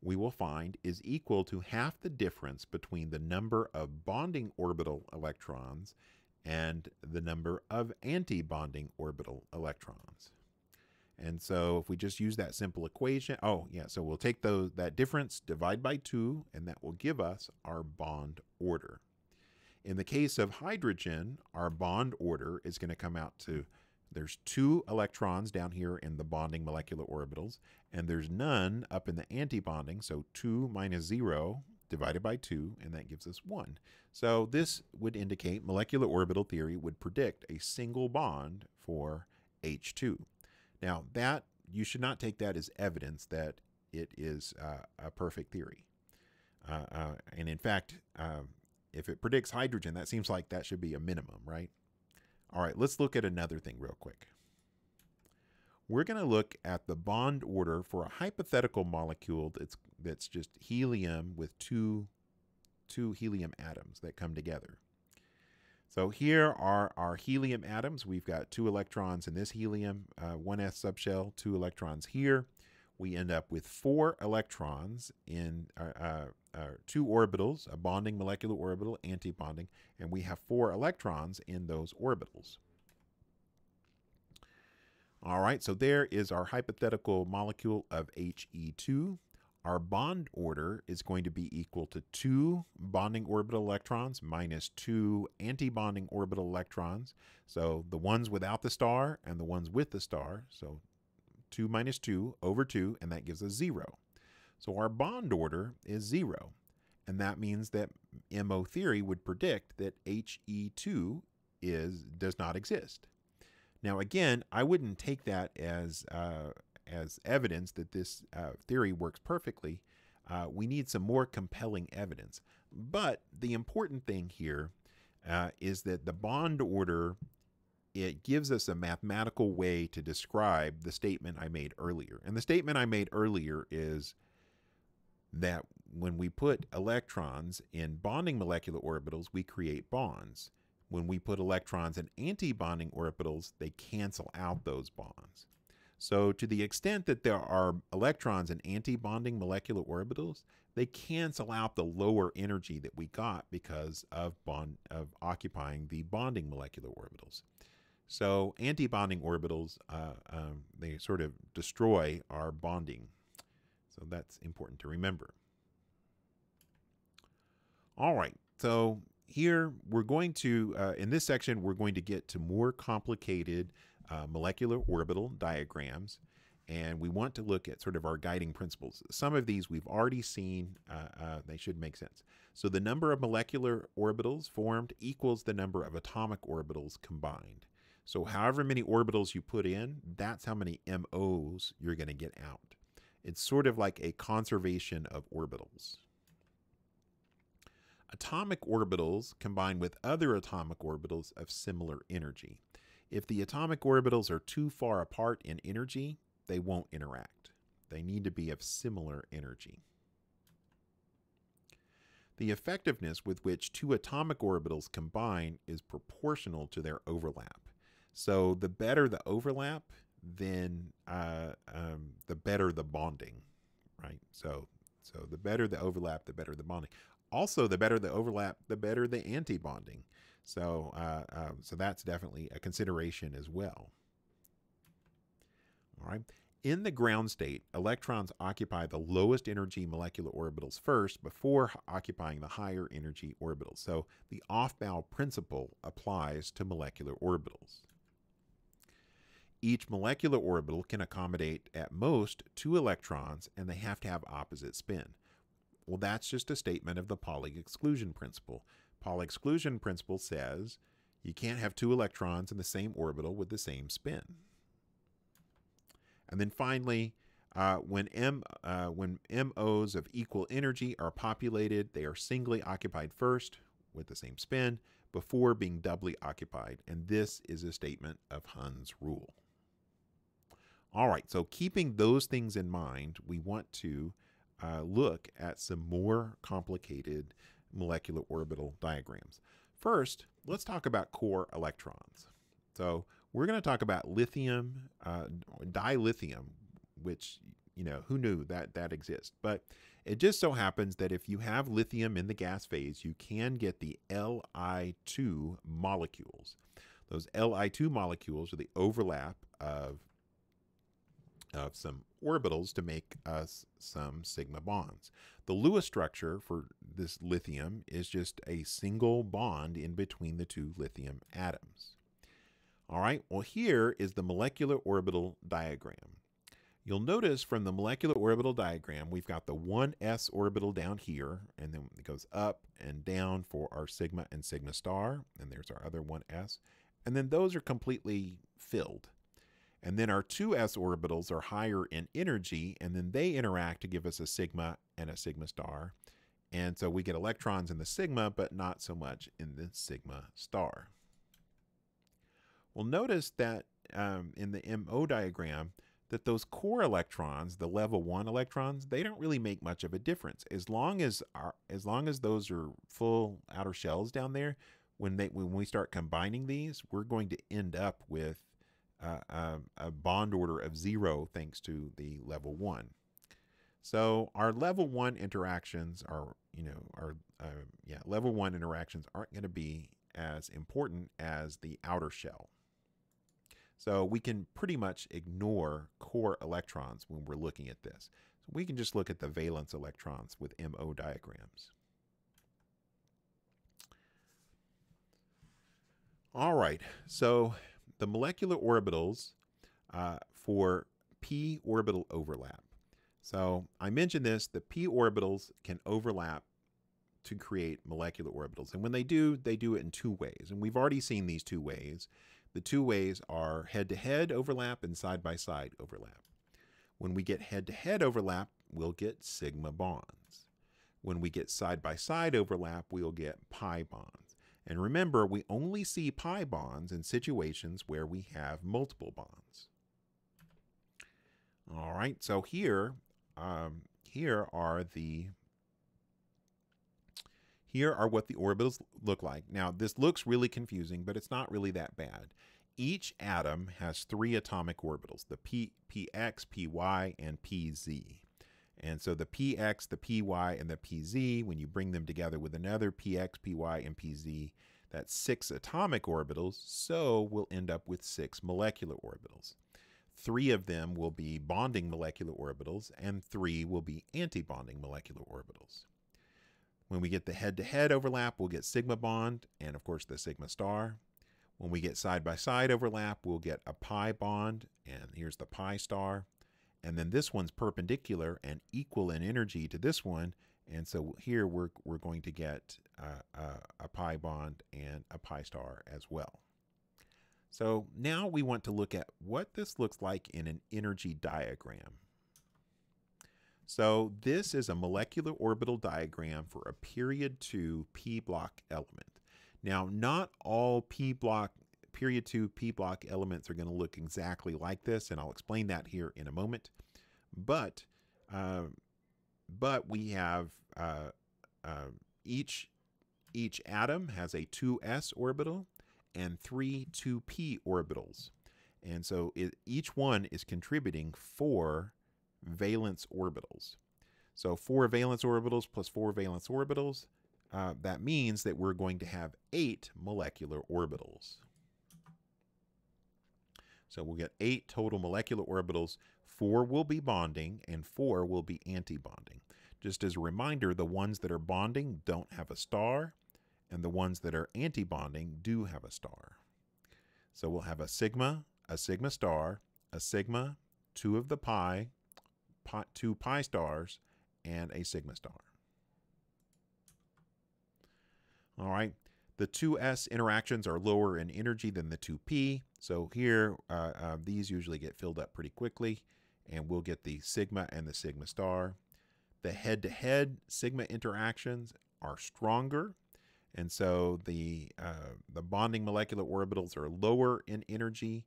we will find is equal to half the difference between the number of bonding orbital electrons and the number of anti-bonding orbital electrons. And so if we just use that simple equation, oh yeah, so we'll take those that difference, divide by 2, and that will give us our bond order. In the case of hydrogen, our bond order is going to come out to there's two electrons down here in the bonding molecular orbitals, and there's none up in the antibonding, so 2 minus 0 divided by 2, and that gives us 1. So this would indicate molecular orbital theory would predict a single bond for H2. Now, that you should not take that as evidence that it is uh, a perfect theory. Uh, uh, and in fact, um, if it predicts hydrogen, that seems like that should be a minimum, right? All right, let's look at another thing real quick. We're going to look at the bond order for a hypothetical molecule that's that's just helium with two two helium atoms that come together. So here are our helium atoms. We've got two electrons in this helium, uh, 1s subshell, two electrons here. We end up with four electrons in uh, uh, uh, two orbitals, a bonding molecular orbital, anti-bonding, and we have four electrons in those orbitals. All right, so there is our hypothetical molecule of He2 our bond order is going to be equal to two bonding orbital electrons minus two antibonding orbital electrons. So the ones without the star and the ones with the star. So 2 minus 2 over 2, and that gives us 0. So our bond order is 0. And that means that MO theory would predict that He2 is does not exist. Now, again, I wouldn't take that as uh, as evidence that this uh, theory works perfectly, uh, we need some more compelling evidence. But the important thing here uh, is that the bond order it gives us a mathematical way to describe the statement I made earlier. And the statement I made earlier is that when we put electrons in bonding molecular orbitals, we create bonds. When we put electrons in anti-bonding orbitals, they cancel out those bonds. So to the extent that there are electrons in anti-bonding molecular orbitals, they cancel out the lower energy that we got because of bond of occupying the bonding molecular orbitals. So anti-bonding orbitals, uh, um, they sort of destroy our bonding. So that's important to remember. All right, so here we're going to, uh, in this section, we're going to get to more complicated uh, molecular orbital diagrams, and we want to look at sort of our guiding principles. Some of these we've already seen, uh, uh, they should make sense. So the number of molecular orbitals formed equals the number of atomic orbitals combined. So however many orbitals you put in, that's how many MOs you're going to get out. It's sort of like a conservation of orbitals. Atomic orbitals combine with other atomic orbitals of similar energy. If the atomic orbitals are too far apart in energy, they won't interact. They need to be of similar energy. The effectiveness with which two atomic orbitals combine is proportional to their overlap. So the better the overlap, then uh, um, the better the bonding, right? So, so the better the overlap, the better the bonding. Also, the better the overlap, the better the anti-bonding. So, uh, uh, so that's definitely a consideration as well. All right. In the ground state, electrons occupy the lowest energy molecular orbitals first before occupying the higher energy orbitals. So the Aufbau principle applies to molecular orbitals. Each molecular orbital can accommodate at most two electrons and they have to have opposite spin. Well, that's just a statement of the Pauli exclusion principle. Pauli exclusion principle says you can't have two electrons in the same orbital with the same spin. And then finally, Uh, when M uh, when MOs of equal energy are populated, they are singly occupied first with the same spin before being doubly occupied, and this is a statement of Hund's rule. All right, so keeping those things in mind, we want to uh, look at some more complicated molecular orbital diagrams. First, let's talk about core electrons. So we're going to talk about lithium, uh, dilithium, which, you know, who knew that that exists? But it just so happens that if you have lithium in the gas phase, you can get the Li2 molecules. Those Li2 molecules are the overlap of of some orbitals to make us some sigma bonds. The Lewis structure for this lithium is just a single bond in between the two lithium atoms. All right, well, here is the molecular orbital diagram. You'll notice from the molecular orbital diagram, we've got the 1s orbital down here, and then it goes up and down for our sigma and sigma star, and there's our other 1s. And then those are completely filled. And then our two s orbitals are higher in energy, and then they interact to give us a sigma and a sigma star. And so we get electrons in the sigma, but not so much in the sigma star. Well, notice that um, in the MO diagram, that those core electrons, the level one electrons, they don't really make much of a difference. As long as our, as long as those are full outer shells down there, when they when we start combining these, we're going to end up with a, a bond order of zero thanks to the level one. So our level one interactions are, you know, are uh, yeah, level one interactions aren't going to be as important as the outer shell. So we can pretty much ignore core electrons when we're looking at this. So we can just look at the valence electrons with MO diagrams. All right, so the molecular orbitals uh, for p orbital overlap. So I mentioned this, the p orbitals can overlap to create molecular orbitals. And when they do, they do it in two ways. And we've already seen these two ways. The two ways are head-to-head overlap and side-by-side overlap. When we get head-to-head overlap, we'll get sigma bonds. When we get side-by-side overlap, we'll get pi bonds. And remember, we only see pi bonds in situations where we have multiple bonds. All right, so here, um, here are the here are what the orbitals look like. Now, this looks really confusing, but it's not really that bad. Each atom has three atomic orbitals, the P, px, py, and pz. And so the px, the py, and the pz, when you bring them together with another px, py, and pz, that's six atomic orbitals, so we'll end up with six molecular orbitals. Three of them will be bonding molecular orbitals, and three will be antibonding molecular orbitals. When we get the head-to-head -head overlap, we'll get sigma bond, and of course the sigma star. When we get side-by-side -side overlap, we'll get a pi bond, and here's the pi star and then this one's perpendicular and equal in energy to this one. And so here we're, we're going to get uh, uh, a pi bond and a pi star as well. So now we want to look at what this looks like in an energy diagram. So this is a molecular orbital diagram for a period 2 p block element. Now, not all p block period 2 p block elements are going to look exactly like this, and I'll explain that here in a moment. But uh, but we have uh, uh, each each atom has a 2s orbital and three 2p orbitals. And so it, each one is contributing four valence orbitals. So four valence orbitals plus four valence orbitals, uh, that means that we're going to have eight molecular orbitals. So we'll get eight total molecular orbitals. Four will be bonding and four will be antibonding. Just as a reminder, the ones that are bonding don't have a star, and the ones that are antibonding do have a star. So we'll have a sigma, a sigma star, a sigma, two of the pi, pi two pi stars, and a sigma star. All right, the 2s interactions are lower in energy than the 2p, so here uh, uh, these usually get filled up pretty quickly. and we'll get the sigma and the sigma star. The head to head sigma interactions are stronger. And so the, uh, the bonding molecular orbitals are lower in energy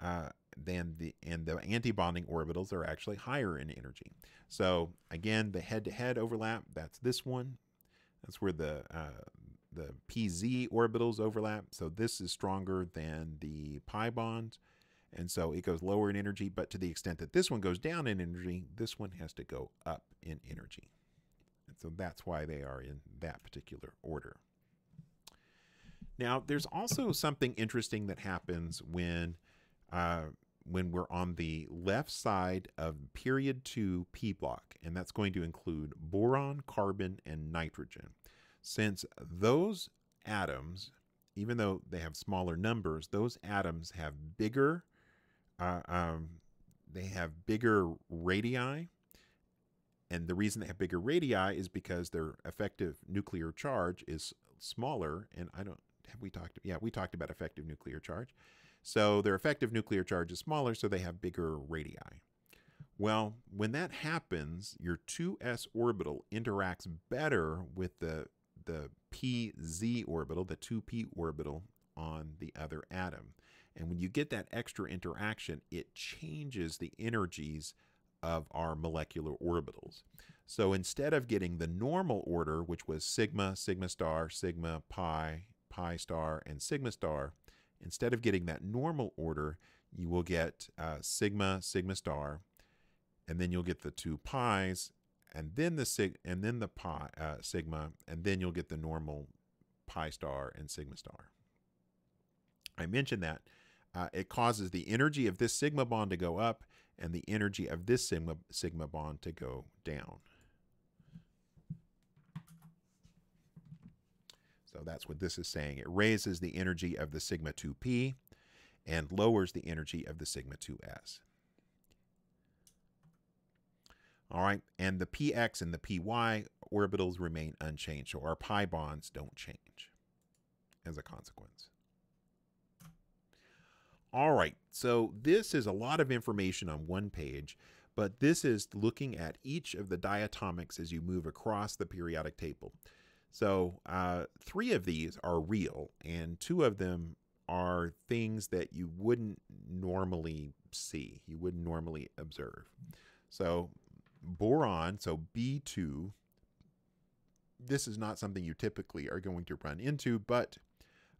uh, than the, and the antibonding orbitals are actually higher in energy. So again, the head to head overlap, that's this one. That's where the, uh, the PZ orbitals overlap. So this is stronger than the pi bond. And so it goes lower in energy, but to the extent that this one goes down in energy, this one has to go up in energy. And so that's why they are in that particular order. Now, there's also something interesting that happens when uh, when we're on the left side of period two p block, and that's going to include boron, carbon, and nitrogen. Since those atoms, even though they have smaller numbers, those atoms have bigger uh, um, they have bigger radii. And the reason they have bigger radii is because their effective nuclear charge is smaller. And I don't, have we talked, yeah, we talked about effective nuclear charge. So their effective nuclear charge is smaller, so they have bigger radii. Well, when that happens, your 2s orbital interacts better with the, the pz orbital, the 2p orbital on the other atom. And when you get that extra interaction, it changes the energies of our molecular orbitals. So instead of getting the normal order, which was sigma, sigma star, sigma, pi, pi star, and sigma star, instead of getting that normal order, you will get uh, sigma, sigma star, and then you'll get the two pi's, and then the sig, and then the pi, uh, sigma, and then you'll get the normal pi star and sigma star. I mentioned that uh, it causes the energy of this sigma bond to go up and the energy of this sigma, sigma bond to go down. So that's what this is saying. It raises the energy of the sigma 2p and lowers the energy of the sigma 2s. All right, and the px and the py orbitals remain unchanged, so our pi bonds don't change as a consequence. All right, so this is a lot of information on one page, but this is looking at each of the diatomics as you move across the periodic table. So uh, three of these are real, and two of them are things that you wouldn't normally see, you wouldn't normally observe. So boron, so B2, this is not something you typically are going to run into, but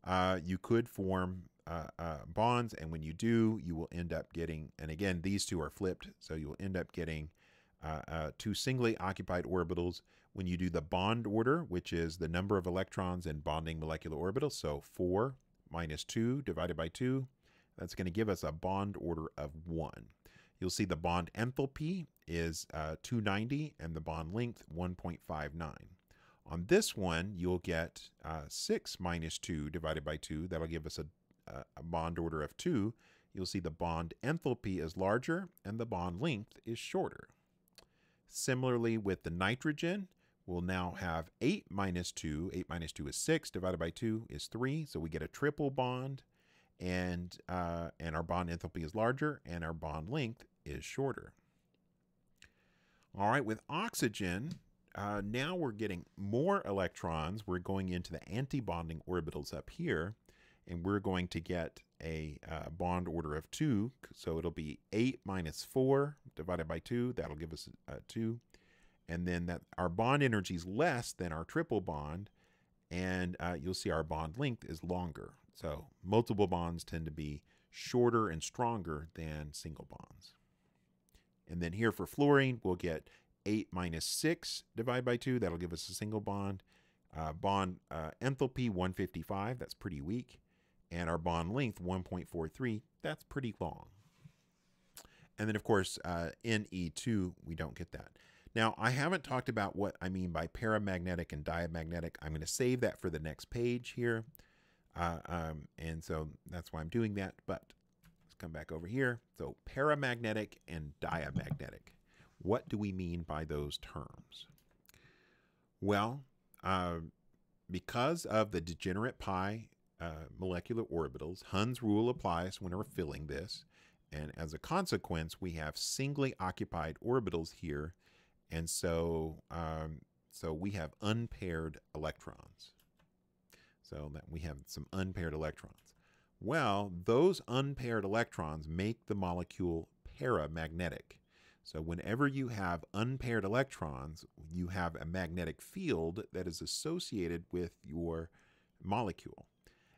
uh, you could form uh, uh, bonds. And when you do, you will end up getting, and again, these two are flipped, so you will end up getting uh, uh, two singly occupied orbitals when you do the bond order, which is the number of electrons in bonding molecular orbitals. So 4 minus 2 divided by 2, that's going to give us a bond order of 1. You'll see the bond enthalpy is uh, 290 and the bond length 1.59. On this one, you'll get uh, 6 minus 2 divided by 2. That'll give us a a bond order of 2, you'll see the bond enthalpy is larger and the bond length is shorter. Similarly with the nitrogen, we'll now have 8 minus 2. 8 minus 2 is 6, divided by 2 is 3, so we get a triple bond, and, uh, and our bond enthalpy is larger, and our bond length is shorter. All right, with oxygen, uh, now we're getting more electrons. We're going into the antibonding orbitals up here and we're going to get a uh, bond order of 2. So it'll be 8 minus 4 divided by 2. That'll give us uh, 2. And then that our bond energy is less than our triple bond. And uh, you'll see our bond length is longer. So multiple bonds tend to be shorter and stronger than single bonds. And then here for fluorine, we'll get 8 minus 6 divided by 2. That'll give us a single bond. Uh, bond uh, enthalpy 155. That's pretty weak. And our bond length 1.43 that's pretty long. And then of course uh, ne2 we don't get that. Now i haven't talked about what i mean by paramagnetic and diamagnetic. I'm going to save that for the next page here. Uh, um, and so that's why i'm doing that. But come back over here so paramagnetic and diamagnetic what do we mean by those terms well uh, because of the degenerate pi uh, molecular orbitals. Hund's rule applies when we're filling this. and as a consequence, we have singly occupied orbitals here. And so, um, so we have unpaired electrons. So that we have some unpaired electrons. Well, those unpaired electrons make the molecule paramagnetic. So whenever you have unpaired electrons, you have a magnetic field that is associated with your molecule.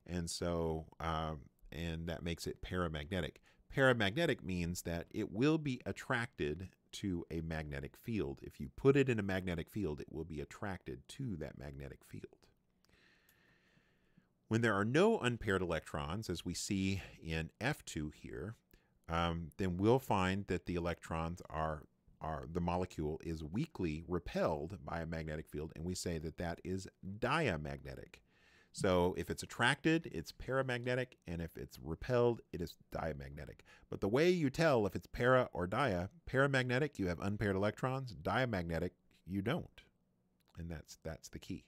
And so, um, and that makes it paramagnetic. Paramagnetic means that it will be attracted to a magnetic field. If you put it in a magnetic field, it will be attracted to that magnetic field. When there are no unpaired electrons, as we see in F2 here, um, then we'll find that the electrons are, are, the molecule is weakly repelled by a magnetic field, and we say that that is diamagnetic. So if it's attracted, it's paramagnetic, and if it's repelled, it is diamagnetic. But the way you tell if it's para or dia, paramagnetic, you have unpaired electrons, diamagnetic, you don't. And that's that's the key.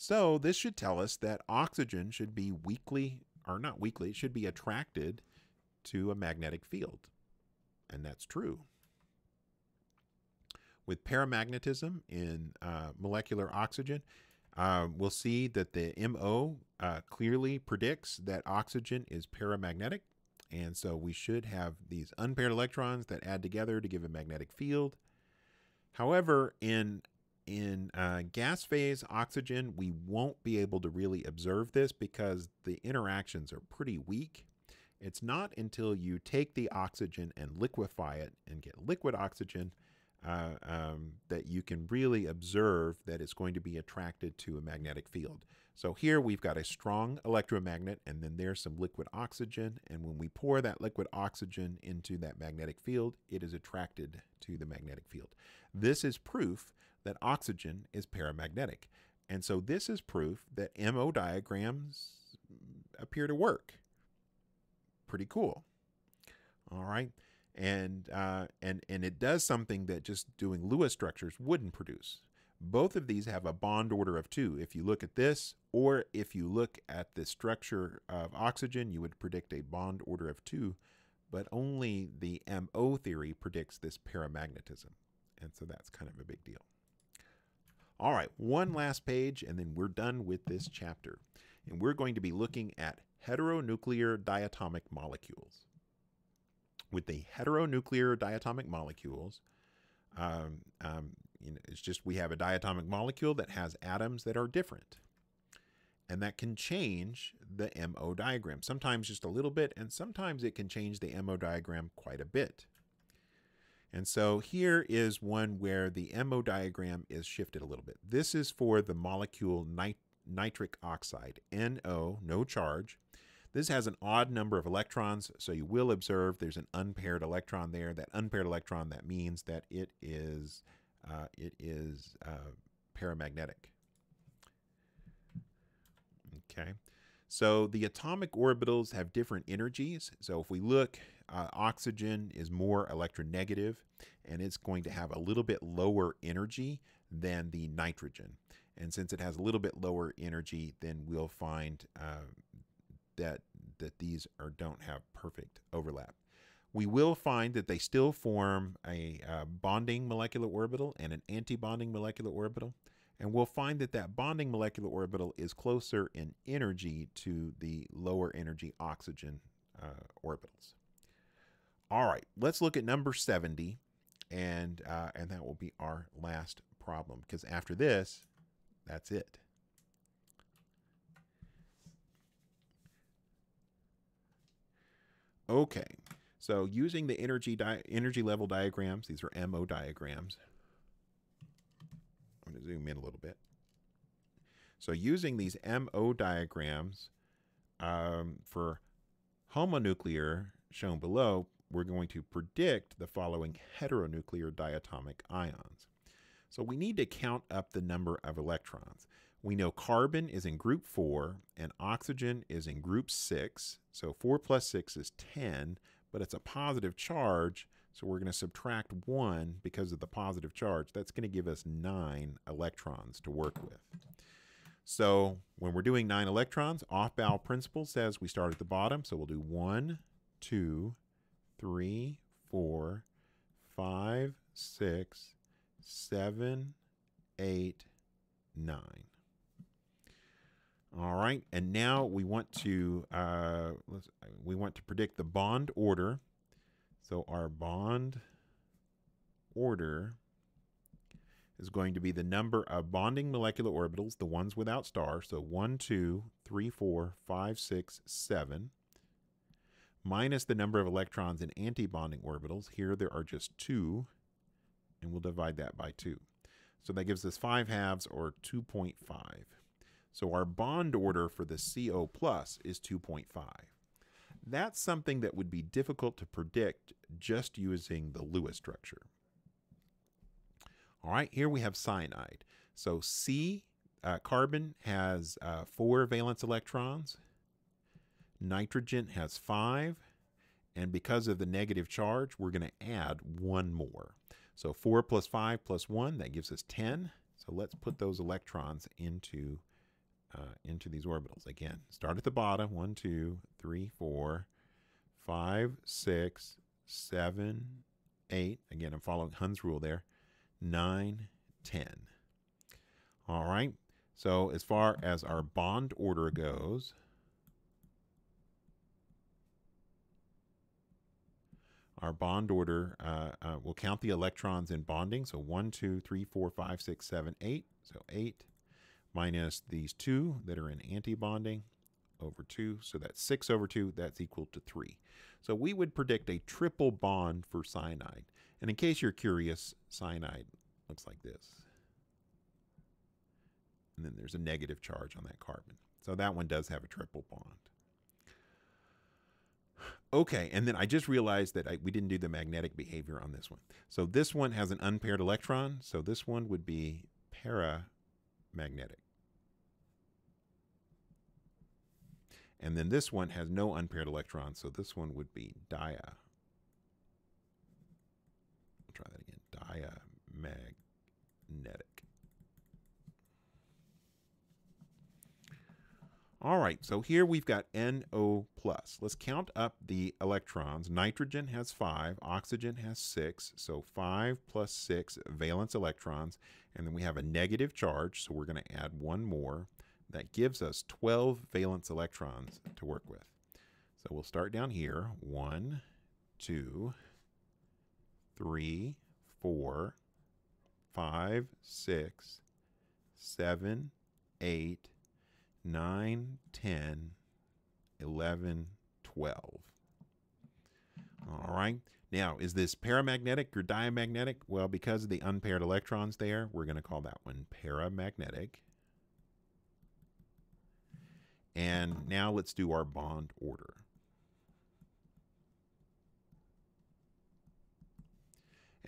So this should tell us that oxygen should be weakly, or not weakly, it should be attracted to a magnetic field. And that's true. With paramagnetism in uh, molecular oxygen, uh, we'll see that the MO uh, clearly predicts that oxygen is paramagnetic. And so we should have these unpaired electrons that add together to give a magnetic field. However, in in uh, gas phase oxygen, we won't be able to really observe this because the interactions are pretty weak. It's not until you take the oxygen and liquefy it and get liquid oxygen uh, um, that you can really observe that it's going to be attracted to a magnetic field. So here we've got a strong electromagnet and then there's some liquid oxygen. And when we pour that liquid oxygen into that magnetic field, it is attracted to the magnetic field. This is proof that oxygen is paramagnetic. And so this is proof that MO diagrams appear to work. Pretty cool. All right and uh, and and it does something that just doing Lewis structures wouldn't produce. Both of these have a bond order of two. If you look at this, or if you look at the structure of oxygen, you would predict a bond order of two, but only the MO theory predicts this paramagnetism. And so that's kind of a big deal. All right, one last page, and then we're done with this chapter. And we're going to be looking at heteronuclear diatomic molecules with the heteronuclear diatomic molecules, um, um, you know, it's just we have a diatomic molecule that has atoms that are different. And that can change the MO diagram, sometimes just a little bit, and sometimes it can change the MO diagram quite a bit. And so here is one where the MO diagram is shifted a little bit. This is for the molecule nit nitric oxide, NO, no charge. This has an odd number of electrons, so you will observe there's an unpaired electron there. That unpaired electron, that means that it is, uh, it is uh, paramagnetic. Okay, so the atomic orbitals have different energies. So if we look, uh, oxygen is more electronegative, and it's going to have a little bit lower energy than the nitrogen. And since it has a little bit lower energy, then we'll find uh, that that these are don't have perfect overlap. We will find that they still form a uh, bonding molecular orbital and an antibonding molecular orbital. And we'll find that that bonding molecular orbital is closer in energy to the lower energy oxygen uh, orbitals. All right, let's look at number 70, and, uh, and that will be our last problem, because after this, that's it. Okay, so using the energy energy level diagrams, these are MO diagrams. I'm going to zoom in a little bit. So using these MO diagrams um, for homonuclear shown below, we're going to predict the following heteronuclear diatomic ions. So we need to count up the number of electrons. We know carbon is in group 4 and oxygen is in group 6. So 4 plus 6 is 10, but it's a positive charge. So we're going to subtract 1 because of the positive charge. That's going to give us 9 electrons to work with. So when we're doing 9 electrons, Aufbau principle says we start at the bottom. So we'll do 1, two, three, four, five, six, seven, eight, nine. All right, and now we want to uh, we want to predict the bond order. So our bond order is going to be the number of bonding molecular orbitals, the ones without star. So 1, 2, 3, 4, 5, 6, 7, minus the number of electrons in antibonding orbitals. Here there are just two, and we'll divide that by 2. So that gives us 5 halves, or 2.5. So our bond order for the CO plus is 2.5. That's something that would be difficult to predict just using the Lewis structure. All right, here we have cyanide. So C, uh, carbon has uh, four valence electrons. Nitrogen has five. And because of the negative charge, we're going to add one more. So 4 plus 5 plus 1, that gives us 10. So let's put those electrons into, uh, into these orbitals. Again, start at the bottom. 1, 2, 3, 4, 5, 6, 7, 8. Again, I'm following Hund's rule there. 9, 10. All right. So as far as our bond order goes, our bond order, uh, uh, we'll count the electrons in bonding. So 1, 2, 3, 4, 5, 6, 7, 8. So 8 minus these 2 that are in antibonding over 2. So that's 6 over 2. That's equal to 3. So we would predict a triple bond for cyanide. And in case you're curious, cyanide looks like this. And then there's a negative charge on that carbon. So that one does have a triple bond. Okay, and then I just realized that I, we didn't do the magnetic behavior on this one. So this one has an unpaired electron, so this one would be paramagnetic. And then this one has no unpaired electrons, so this one would be dia. I'll try that again. Diamagnetic. All right, so here we've got NO plus. Let's count up the electrons. Nitrogen has five, oxygen has six, so five plus six valence electrons, and then we have a negative charge, so we're going to add one more. That gives us 12 valence electrons to work with. So we'll start down here. One, two, three, four, five, six, seven, eight, 9, 10, 11, 12. All right. Now, is this paramagnetic or diamagnetic? Well, because of the unpaired electrons there, we're going to call that one paramagnetic. And now let's do our bond order.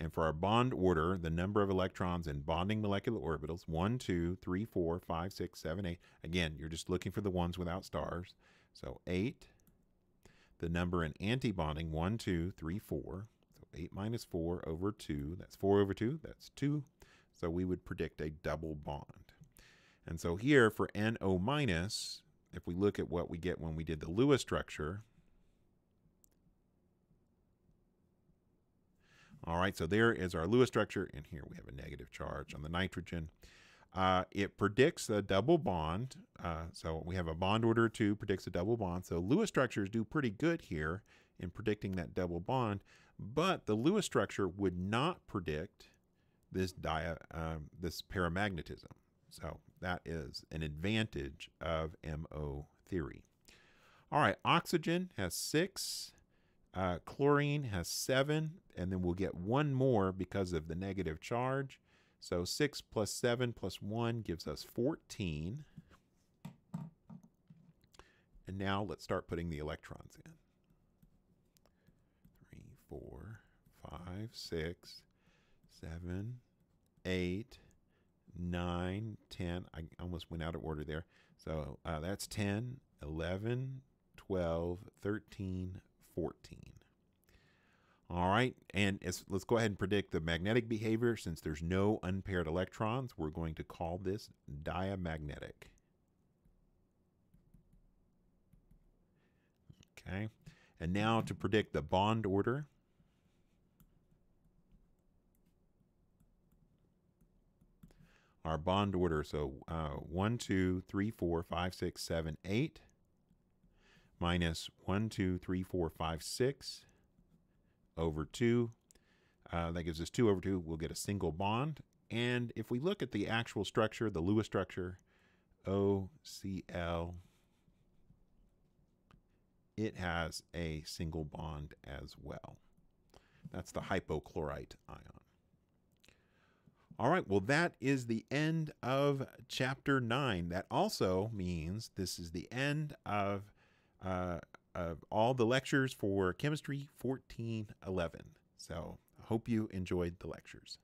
And for our bond order, the number of electrons in bonding molecular orbitals 1, 2, 3, 4, 5, 6, 7, 8. Again, you're just looking for the ones without stars. So 8. The number in antibonding 1, 2, 3, 4. So 8 minus 4 over 2. That's 4 over 2. That's 2. So we would predict a double bond. And so here for NO minus, if we look at what we get when we did the Lewis structure, All right, so there is our Lewis structure, and here we have a negative charge on the nitrogen. Uh, it predicts a double bond. Uh, so we have a bond order two predicts a double bond. So Lewis structures do pretty good here in predicting that double bond, but the Lewis structure would not predict this dia, um, this paramagnetism. So that is an advantage of MO theory. All right, oxygen has six, uh, chlorine has seven, and then we'll get one more because of the negative charge. So 6 plus 7 plus 1 gives us 14. And now let's start putting the electrons in. 3, 4, 5, 6, 7, 8, 9, 10. I almost went out of order there. So uh, that's 10, 11, 12, 13, 14. All right, and let's go ahead and predict the magnetic behavior. Since there's no unpaired electrons, we're going to call this diamagnetic. Okay, And now to predict the bond order. Our bond order, so uh, 1, 2, 3, 4, 5, 6, 7, 8, minus 1, 2, 3, 4, 5, 6 over 2. Uh, that gives us 2 over 2. We'll get a single bond. And if we look at the actual structure, the Lewis structure, OCl, it has a single bond as well. That's the hypochlorite ion. All right, well, that is the end of chapter 9. That also means this is the end of, uh, of all the lectures for Chemistry 1411. So I hope you enjoyed the lectures.